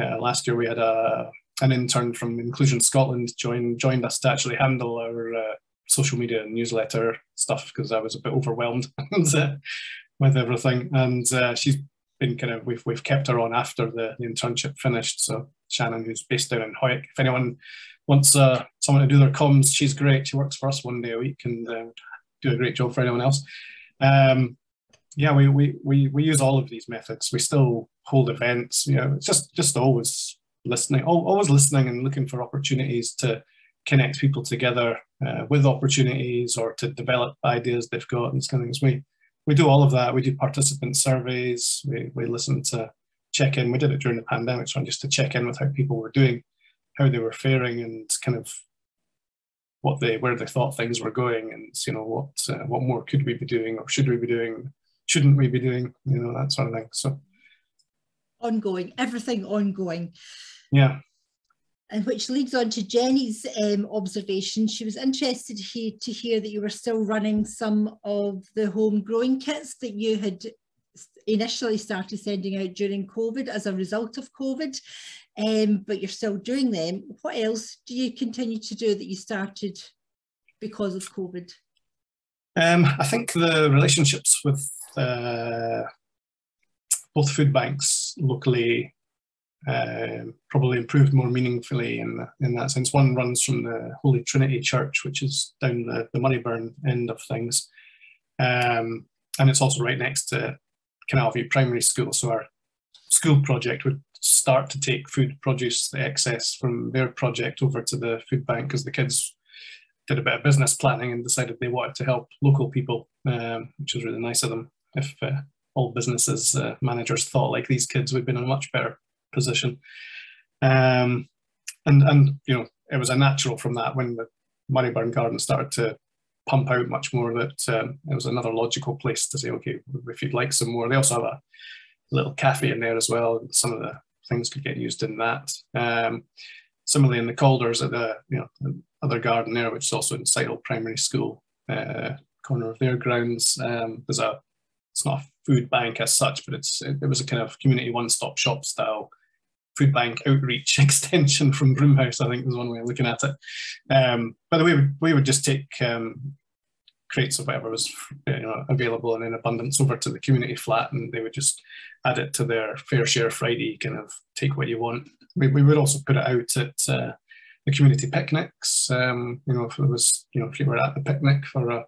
B: uh, last year we had a an intern from Inclusion Scotland join joined us to actually handle our uh, social media and newsletter stuff because I was a bit overwhelmed with everything. And uh, she's been kind of we've we've kept her on after the, the internship finished. So Shannon, who's based down in Hawick, if anyone wants uh, someone to do their comms, she's great. She works for us one day a week and uh, do a great job for anyone else. Um, yeah, we, we we we use all of these methods. We still hold events. You know, it's just just always listening, always listening and looking for opportunities to connect people together uh, with opportunities or to develop ideas they've got and these kind of things. We we do all of that. We do participant surveys. We we listen to check in. We did it during the pandemic, so just to check in with how people were doing, how they were faring, and kind of what they where they thought things were going, and you know what uh, what more could we be doing or should we be doing, shouldn't we be doing, you know that sort of thing. So
D: ongoing, everything ongoing.
B: Yeah.
D: And which leads on to Jenny's um, observation. She was interested he, to hear that you were still running some of the home growing kits that you had initially started sending out during COVID as a result of COVID, um, but you're still doing them. What else do you continue to do that you started because of COVID?
B: Um, I think the relationships with uh, both food banks locally uh, probably improved more meaningfully in, in that sense. One runs from the Holy Trinity Church, which is down the, the Murrayburn end of things. Um, and it's also right next to Canalview Primary School. So our school project would start to take food produce, the excess from their project over to the food bank because the kids did a bit of business planning and decided they wanted to help local people, um, which was really nice of them. If uh, all businesses uh, managers thought like these kids, we'd been in a much better position. Um, and and you know it was a natural from that when the Murrayburn Garden started to pump out much more that um, it was another logical place to say okay if you'd like some more. They also have a little cafe in there as well. And some of the things could get used in that. Um, similarly in the Calders at the you know the other garden there, which is also in Sighthill Primary School uh, corner of their grounds. Um, there's a it's not a food bank as such, but it's it, it was a kind of community one-stop shop style food bank outreach extension from Broomhouse, I think was one way of looking at it. Um, by the way, we, we would just take um, crates of whatever was you know, available and in abundance over to the community flat and they would just add it to their Fair Share Friday, kind of take what you want. We, we would also put it out at uh, the community picnics. Um, you know, if it was, you know, if you were at the picnic for a,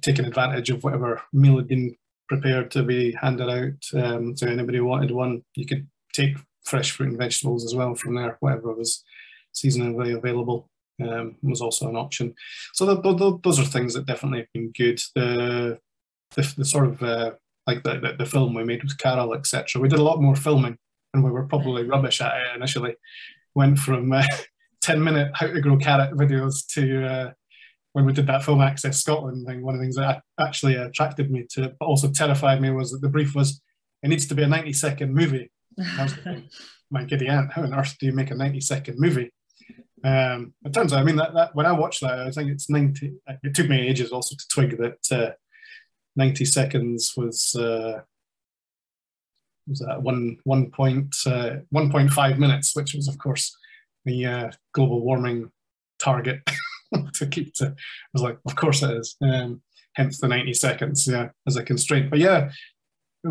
B: taking advantage of whatever meal had been prepared to be handed out um, to anybody wanted one, you could take fresh fruit and vegetables as well from there, whatever was seasonally available um, was also an option. So the, the, those are things that definitely have been good. The, the, the sort of uh, like the, the, film we made with Carol, etc. We did a lot more filming, and we were probably rubbish at it initially. Went from uh, ten minute how to grow carrot videos to uh, when we did that film Access Scotland thing. One of the things that actually attracted me to, but also terrified me, was that the brief was it needs to be a ninety second movie. My giddy aunt, how on earth do you make a 90 second movie? Um, it turns out, I mean, that, that when I watched that, I think it's 90, it took me ages also to twig that uh, 90 seconds was, uh, was that one, one point, uh, 1.5 minutes, which was of course the uh, global warming target to keep to, I was like, of course it is. Um, hence the 90 seconds yeah, as a constraint. But yeah,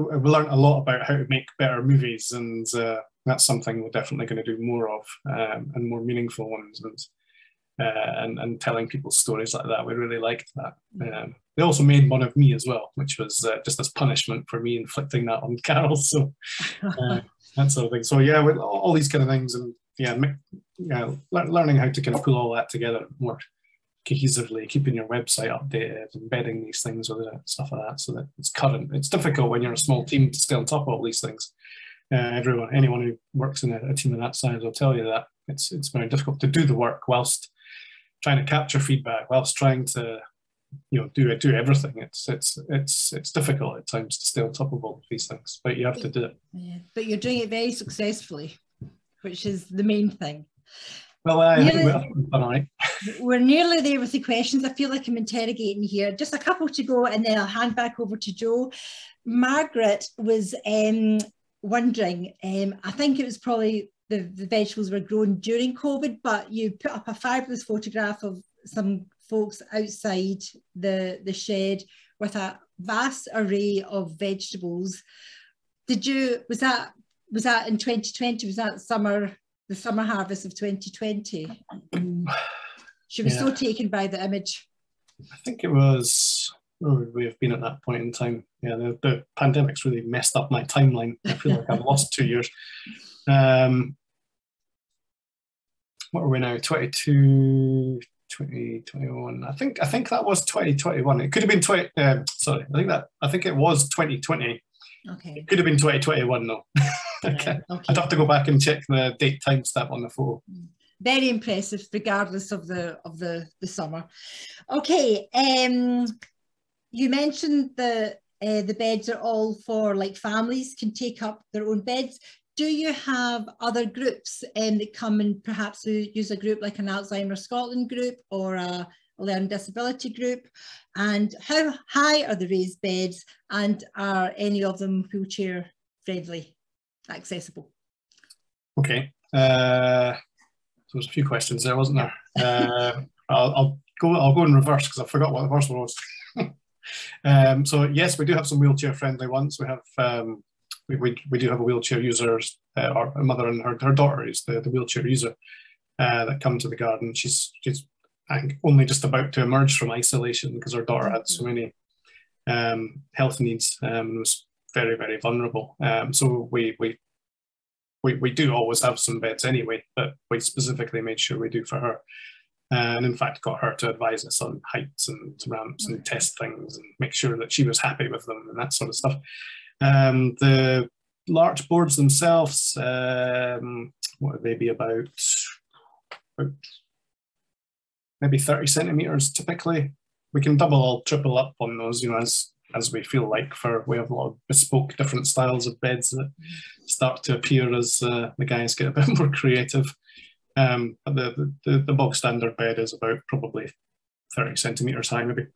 B: we learned a lot about how to make better movies and uh, that's something we're definitely going to do more of um, and more meaningful ones and, uh, and and telling people stories like that. We really liked that. Um, they also made one of me as well, which was uh, just as punishment for me inflicting that on Carol. So uh, that sort of thing. So yeah, with all, these kind of things and yeah, yeah, learning how to kind of pull all that together more cohesively, keeping your website updated, embedding these things with it, stuff like that, so that it's current. It's difficult when you're a small team to stay on top of all these things uh, everyone, anyone who works in a, a, team of that size will tell you that it's it's very difficult to do the work whilst trying to capture feedback, whilst trying to you know do do everything. It's it's it's it's difficult at times to stay on top of all these things, but you have to do it.
D: Yeah, but you're doing it very successfully, which is the main thing.
B: Well, I nearly, we're,
D: we're nearly there with the questions. I feel like I'm interrogating here. Just a couple to go, and then I'll hand back over to Joe. Margaret was um, wondering, um, I think it was probably the, the vegetables were grown during COVID, but you put up a fabulous photograph of some folks outside the, the shed with a vast array of vegetables. Did you, was that, was that in 2020? Was that summer, the summer harvest of 2020? she was yeah. so taken by the image.
B: I think it was where would we have been at that point in time? Yeah, the, the pandemic's really messed up my timeline. I feel like I've lost two years. Um, what are we now? 22, 2021. I think I think that was 2021. It could have been 20. Uh, sorry, I think that I think it was 2020.
D: Okay.
B: It could have been 2021 though. okay. okay. I'd have to go back and check the date timestamp on the photo.
D: Very impressive, regardless of the of the the summer. Okay. Um, you mentioned the uh, the beds are all for like families can take up their own beds. Do you have other groups um, that come and perhaps use a group like an Alzheimer's Scotland group or a, a learning disability group? And how high are the raised beds and are any of them wheelchair friendly, accessible?
B: Okay, uh, so there's a few questions there, wasn't there? Uh, I'll, I'll, go. I'll go in reverse because I forgot what the first one was. Um, so yes, we do have some wheelchair friendly ones. We have um, we, we, we do have a wheelchair user, uh, or mother and her, her daughter is the, the wheelchair user uh, that come to the garden. She's she's only just about to emerge from isolation because her daughter had so many um, health needs um, and was very very vulnerable. Um, so we we we we do always have some beds anyway, but we specifically made sure we do for her and in fact got her to advise us on heights and ramps and test things and make sure that she was happy with them and that sort of stuff. Um, the large boards themselves, um, what would they be about? about? Maybe 30 centimeters typically. We can double or triple up on those, you know, as as we feel like for we have a lot of bespoke different styles of beds that start to appear as uh, the guys get a bit more creative. Um, the, the, the bog standard bed is about probably 30 centimetres high, maybe.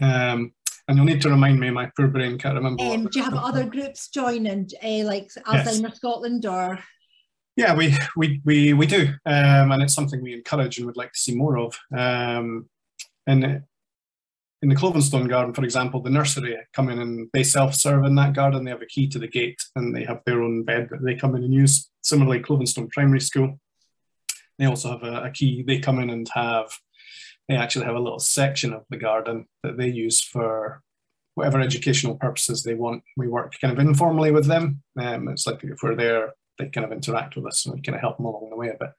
B: Um, and you'll need to remind me, my poor brain can't remember.
D: Um, do you have other groups joining, uh, like Alzheimer's yes. Scotland or?
B: Yeah, we we we, we do, um, and it's something we encourage and would like to see more of. Um, and in the Clovenstone garden, for example, the nursery come in and they self-serve in that garden. They have a key to the gate and they have their own bed that they come in and use. Similarly, Clovenstone Primary School they also have a, a key. They come in and have, they actually have a little section of the garden that they use for whatever educational purposes they want. We work kind of informally with them. Um, it's like if we're there, they kind of interact with us and we kind of help them along the way a bit.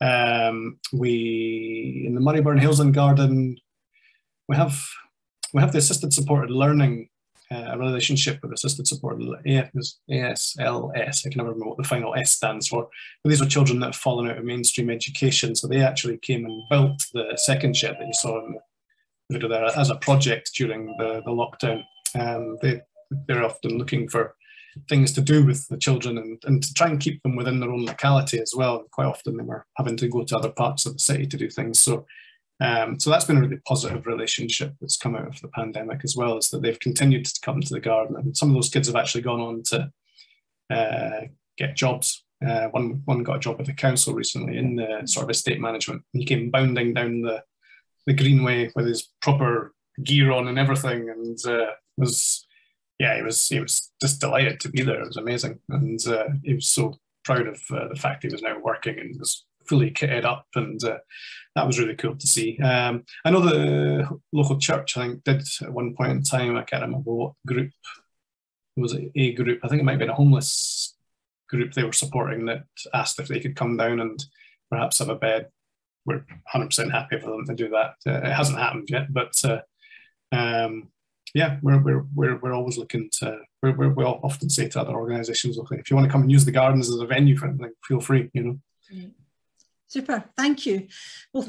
B: Um, we in the Murrayburn Hailesland Garden, we have we have the assisted supported learning uh, relationship with assisted support ASLS. I can never remember what the final S stands for. But these are children that have fallen out of mainstream education. So they actually came and built the second shed that you saw in the video there as a project during the, the lockdown. Um, they, they're often looking for things to do with the children and, and to try and keep them within their own locality as well. Quite often they were having to go to other parts of the city to do things. So um, so that's been a really positive relationship that's come out of the pandemic as well, is that they've continued to come to the garden. And some of those kids have actually gone on to uh, get jobs. Uh, one, one got a job with the council recently in the sort of estate management. He came bounding down the, the greenway with his proper gear on and everything and uh, was, yeah, he was, he was just delighted to be there. It was amazing. And uh, he was so proud of uh, the fact he was now working and was fully kitted up and uh, that was really cool to see. Um, I know the local church, I think, did at one point in time, I can't remember what group, was it a group, I think it might have been a homeless group they were supporting that asked if they could come down and perhaps have a bed. We're 100% happy for them to do that. Uh, it hasn't happened yet, but uh, um, yeah, we're, we're, we're, we're always looking to, we're, we're, we often say to other organisations, okay, if you want to come and use the gardens as a venue for anything, feel free, you know.
D: Super, thank you. Well,